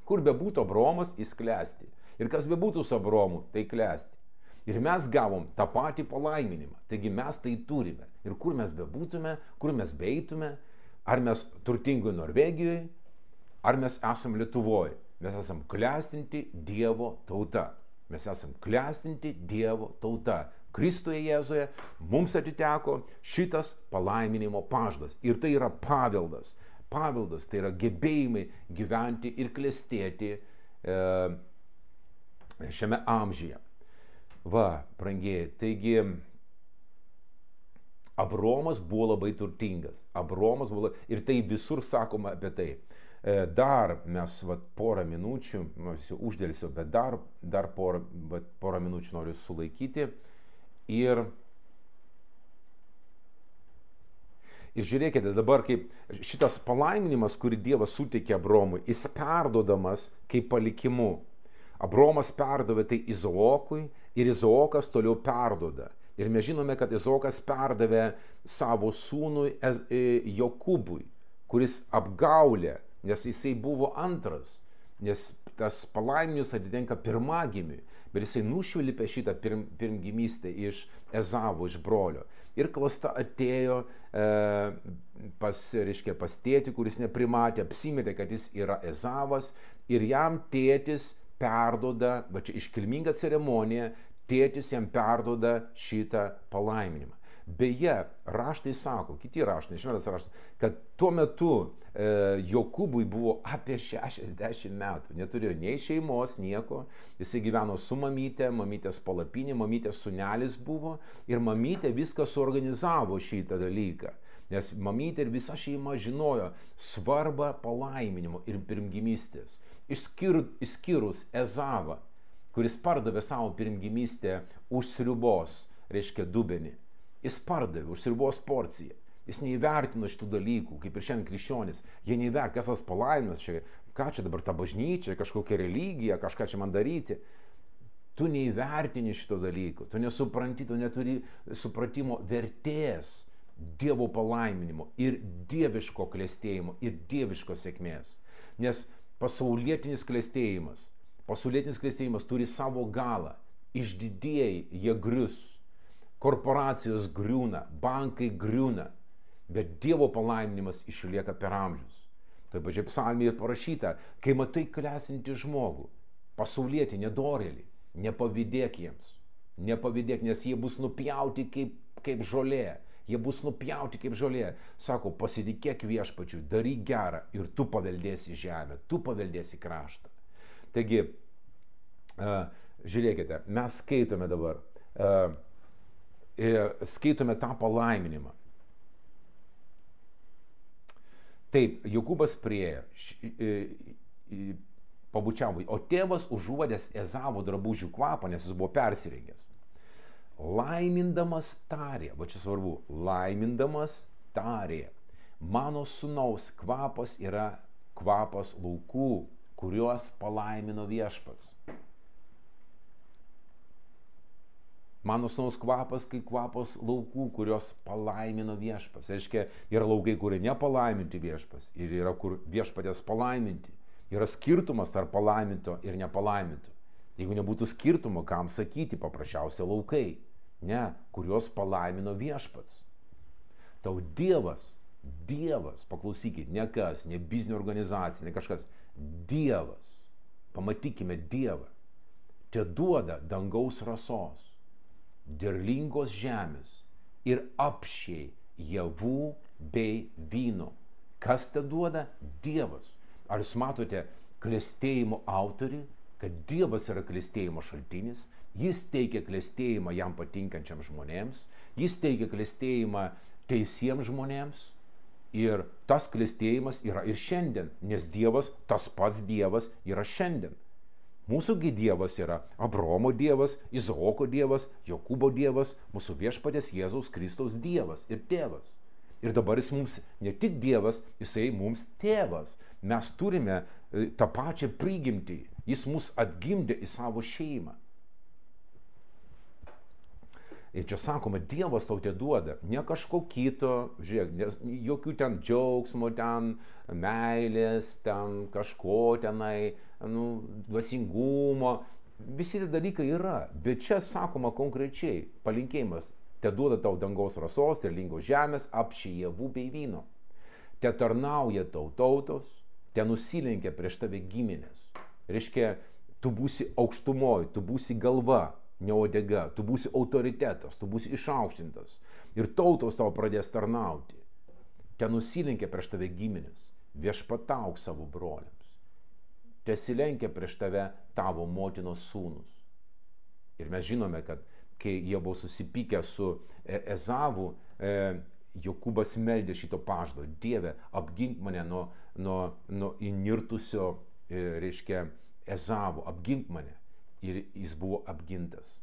Kur be būtų Abromas, jis klesti. Ir kas be būtų su Abromu, tai klesti. Ir mes gavom tą patį palaiminimą. Taigi mes tai turime. Ir kur mes bebūtume, kur mes beitume, ar mes turtingoje Norvegijoje, ar mes esam Lietuvoje. Mes esam klestinti Dievo tauta. Mes esam klestinti Dievo tauta Kristuje Jėzuje mums atiteko šitas palaiminimo pažadas. Ir tai yra paveldas. Paveldas tai yra gebėjimai gyventi ir klestėti e, šiame amžiuje. Va, brangieji, taigi Abromas buvo labai turtingas. Abromas buvo ir tai visur sakoma apie tai. E, dar mes vat, porą minučių, aš jau uždėlsiu, bet dar, dar porą, vat, porą minučių noriu sulaikyti. Ir, ir žiūrėkite, dabar kaip šitas palaiminimas, kurį Dievas suteikė Abromui, jis perdodamas kaip palikimu. Abromas perdavė tai Izaokui ir Izaokas toliau perdoda. Ir mes žinome, kad Izaokas perdavė savo sūnui e, Jokūbui, kuris apgaulė nes jisai buvo antras, nes tas palaiminius atitenka pirmagimiui, bet jisai nušvilpė šitą pirm, pirmgimystę iš Ezavo, iš brolio. Ir klasta atėjo e, pas, reiškia, pas tėtį, kuris neprimatė, apsimetė, kad jis yra Ezavas ir jam tėtis perdoda, va čia iškilminga ceremonija, tėtis jam perdoda šitą palaiminimą. Beje, raštai sako, kiti raštai, šventas raštas, kad tuo metu e, Jokūbui buvo apie 60 metų, neturėjo nei šeimos, nieko, jisai gyveno su mamytė, mamytės palapinė, mamytės sunelis buvo ir mamytė viską suorganizavo šitą dalyką. Nes mamytė ir visa šeima žinojo svarbą palaiminimo ir pirmgimystės. Išskir, išskyrus Ezavą, kuris pardavė savo pirmgimystę už sriubos, reiškia dubenį Jis pardavė už sriubos porciją. Jis neįvertino šitų dalykų, kaip ir šiandien krikščionis. Jie neįvertino, kas tas palaiminas, čia, ką čia dabar ta bažnyčia, kažkokia religija, kažką čia man daryti. Tu neįvertini šito dalyko, tu nesupranti, tu neturi supratimo vertės Dievo palaiminimo ir dieviško klėstėjimo ir dieviškos sėkmės. Nes pasaulietinis klėstėjimas, pasaulietinis klėstėjimas turi savo galą. Išdidėjai jie grius korporacijos griūna, bankai griūna, bet Dievo palaiminimas išlieka per amžius. Tai pačiai psalmėje parašyta, kai matai klesinti žmogų, pasaulietį, nedorėlį, nepavydėk jiems, nepavydėk, nes jie bus nupjauti kaip, kaip žolė, jie bus nupjauti kaip žolė. Sako, pasitikėk viešpačiu, daryk gerą ir tu paveldėsi žemę, tu paveldėsi kraštą. Taigi, žiūrėkite, mes skaitome dabar. Uh, skaitome tą palaiminimą. Taip, Jokūbas priejo, pabučiavo, o tėvas užuodęs Ezavo drabužių kvapą, nes jis buvo persirengęs. Laimindamas tarė, va čia svarbu, laimindamas tarė, mano sunaus kvapas yra kvapas laukų, kuriuos palaimino viešpats. Mano sūnaus kvapas, kai kvapas laukų, kurios palaimino viešpas. Reiškia, yra laukai, kurie nepalaiminti viešpas ir yra kur viešpatės palaiminti. Yra skirtumas tarp palaiminto ir nepalaiminto. Jeigu nebūtų skirtumo, kam sakyti, paprasčiausia laukai. Ne, kurios palaimino viešpats. Tau Dievas, Dievas, paklausykit, ne kas, ne biznio organizacija, ne kažkas, Dievas, pamatykime Dievą, te duoda dangaus rasos derlingos žemės ir apšiai javų bei vyno. Kas te duoda? Dievas. Ar jūs matote klėstėjimo autorių, kad Dievas yra klėstėjimo šaltinis, jis teikia klėstėjimą jam patinkančiam žmonėms, jis teikia klėstėjimą teisiems žmonėms. Ir tas klėstėjimas yra ir šiandien, nes Dievas, tas pats Dievas yra šiandien. Mūsųgi Dievas yra Abromo Dievas, Izaoko Dievas, Jokūbo Dievas, mūsų viešpatės Jėzaus Kristaus Dievas ir tėvas. Ir dabar jis mums ne tik Dievas, jisai mums tėvas. Mes turime e, tą pačią prigimtį. Jis mus atgimdė į savo šeimą. Ir čia sakoma, Dievas tau te duoda, ne kažko kito, žiūrėk, nes jokių ten džiaugsmo, ten meilės, ten kažko tenai, nu, dvasingumo, visi tie dalykai yra, bet čia sakoma konkrečiai, palinkėjimas, te duoda tau dangaus rasos, terlingos žemės, apšiai javų bei vyno, te tarnauja tau tautos, te nusilenkia prieš tave giminės. Reiškia, tu būsi aukštumoji, tu būsi galva, ne odega, tu būsi autoritetas, tu būsi išaukštintas. Ir tautos tau pradės tarnauti. Ten nusilinkė prieš tave giminės, viešpatauk savo broliams. Tesilenkia prieš tave tavo motinos sūnus. Ir mes žinome, kad kai jie buvo susipykę su e, Ezavu, e, Jokūbas meldė šito pažado. Dieve, apgink mane nuo, nuo, nuo įnirtusio, reiškia, Ezavo, apgink mane. Ir jis buvo apgintas.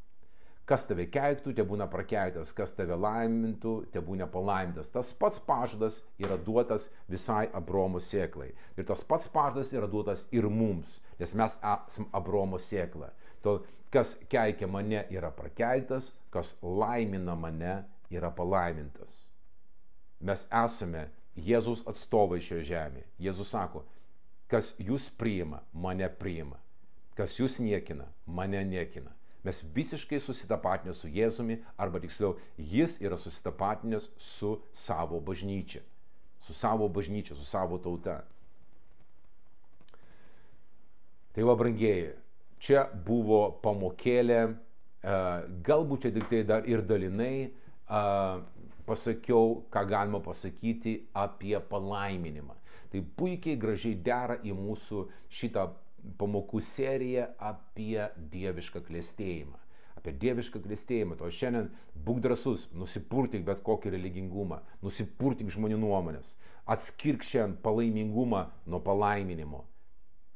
Kas tave keiktų, te būna prakeiktas, kas tave laimintų, te būna palaimintas. Tas pats pažadas yra duotas visai Abromo sėklai. Ir tas pats pažadas yra duotas ir mums, nes mes esame Abromo sėkla. To, kas keikia mane yra prakeiktas, kas laimina mane yra palaimintas. Mes esame Jėzus atstovai šioje žemėje. Jėzus sako, kas jūs priima, mane priima. Kas jūs niekina, mane niekina. Mes visiškai susitapatinę su Jėzumi, arba tiksliau, jis yra susitapatinęs su savo bažnyčia. Su savo bažnyčia, su savo tauta. Tai va, brangieji, čia buvo pamokėlė, galbūt čia tik tai dar ir dalinai pasakiau, ką galima pasakyti apie palaiminimą. Tai puikiai gražiai dera į mūsų šitą pamokų seriją apie dievišką klėstėjimą. Apie dievišką klėstėjimą. To šiandien būk drasus, nusipurtik bet kokį religingumą, nusipurtik žmonių nuomonės, atskirk šiandien palaimingumą nuo palaiminimo.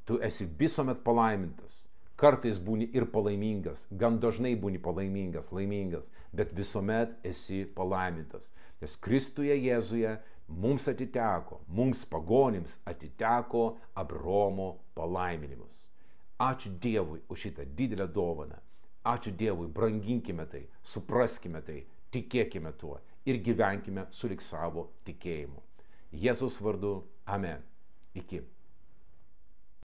Tu esi visuomet palaimintas. Kartais būni ir palaimingas, gan dažnai būni palaimingas, laimingas, bet visuomet esi palaimintas. Nes Kristuje Jėzuje mums atiteko, mums pagonims atiteko Abromo palaiminimus. Ačiū Dievui už šitą didelę dovaną. Ačiū Dievui, branginkime tai, supraskime tai, tikėkime tuo ir gyvenkime sulik savo tikėjimu. Jėzaus vardu, amen. Iki.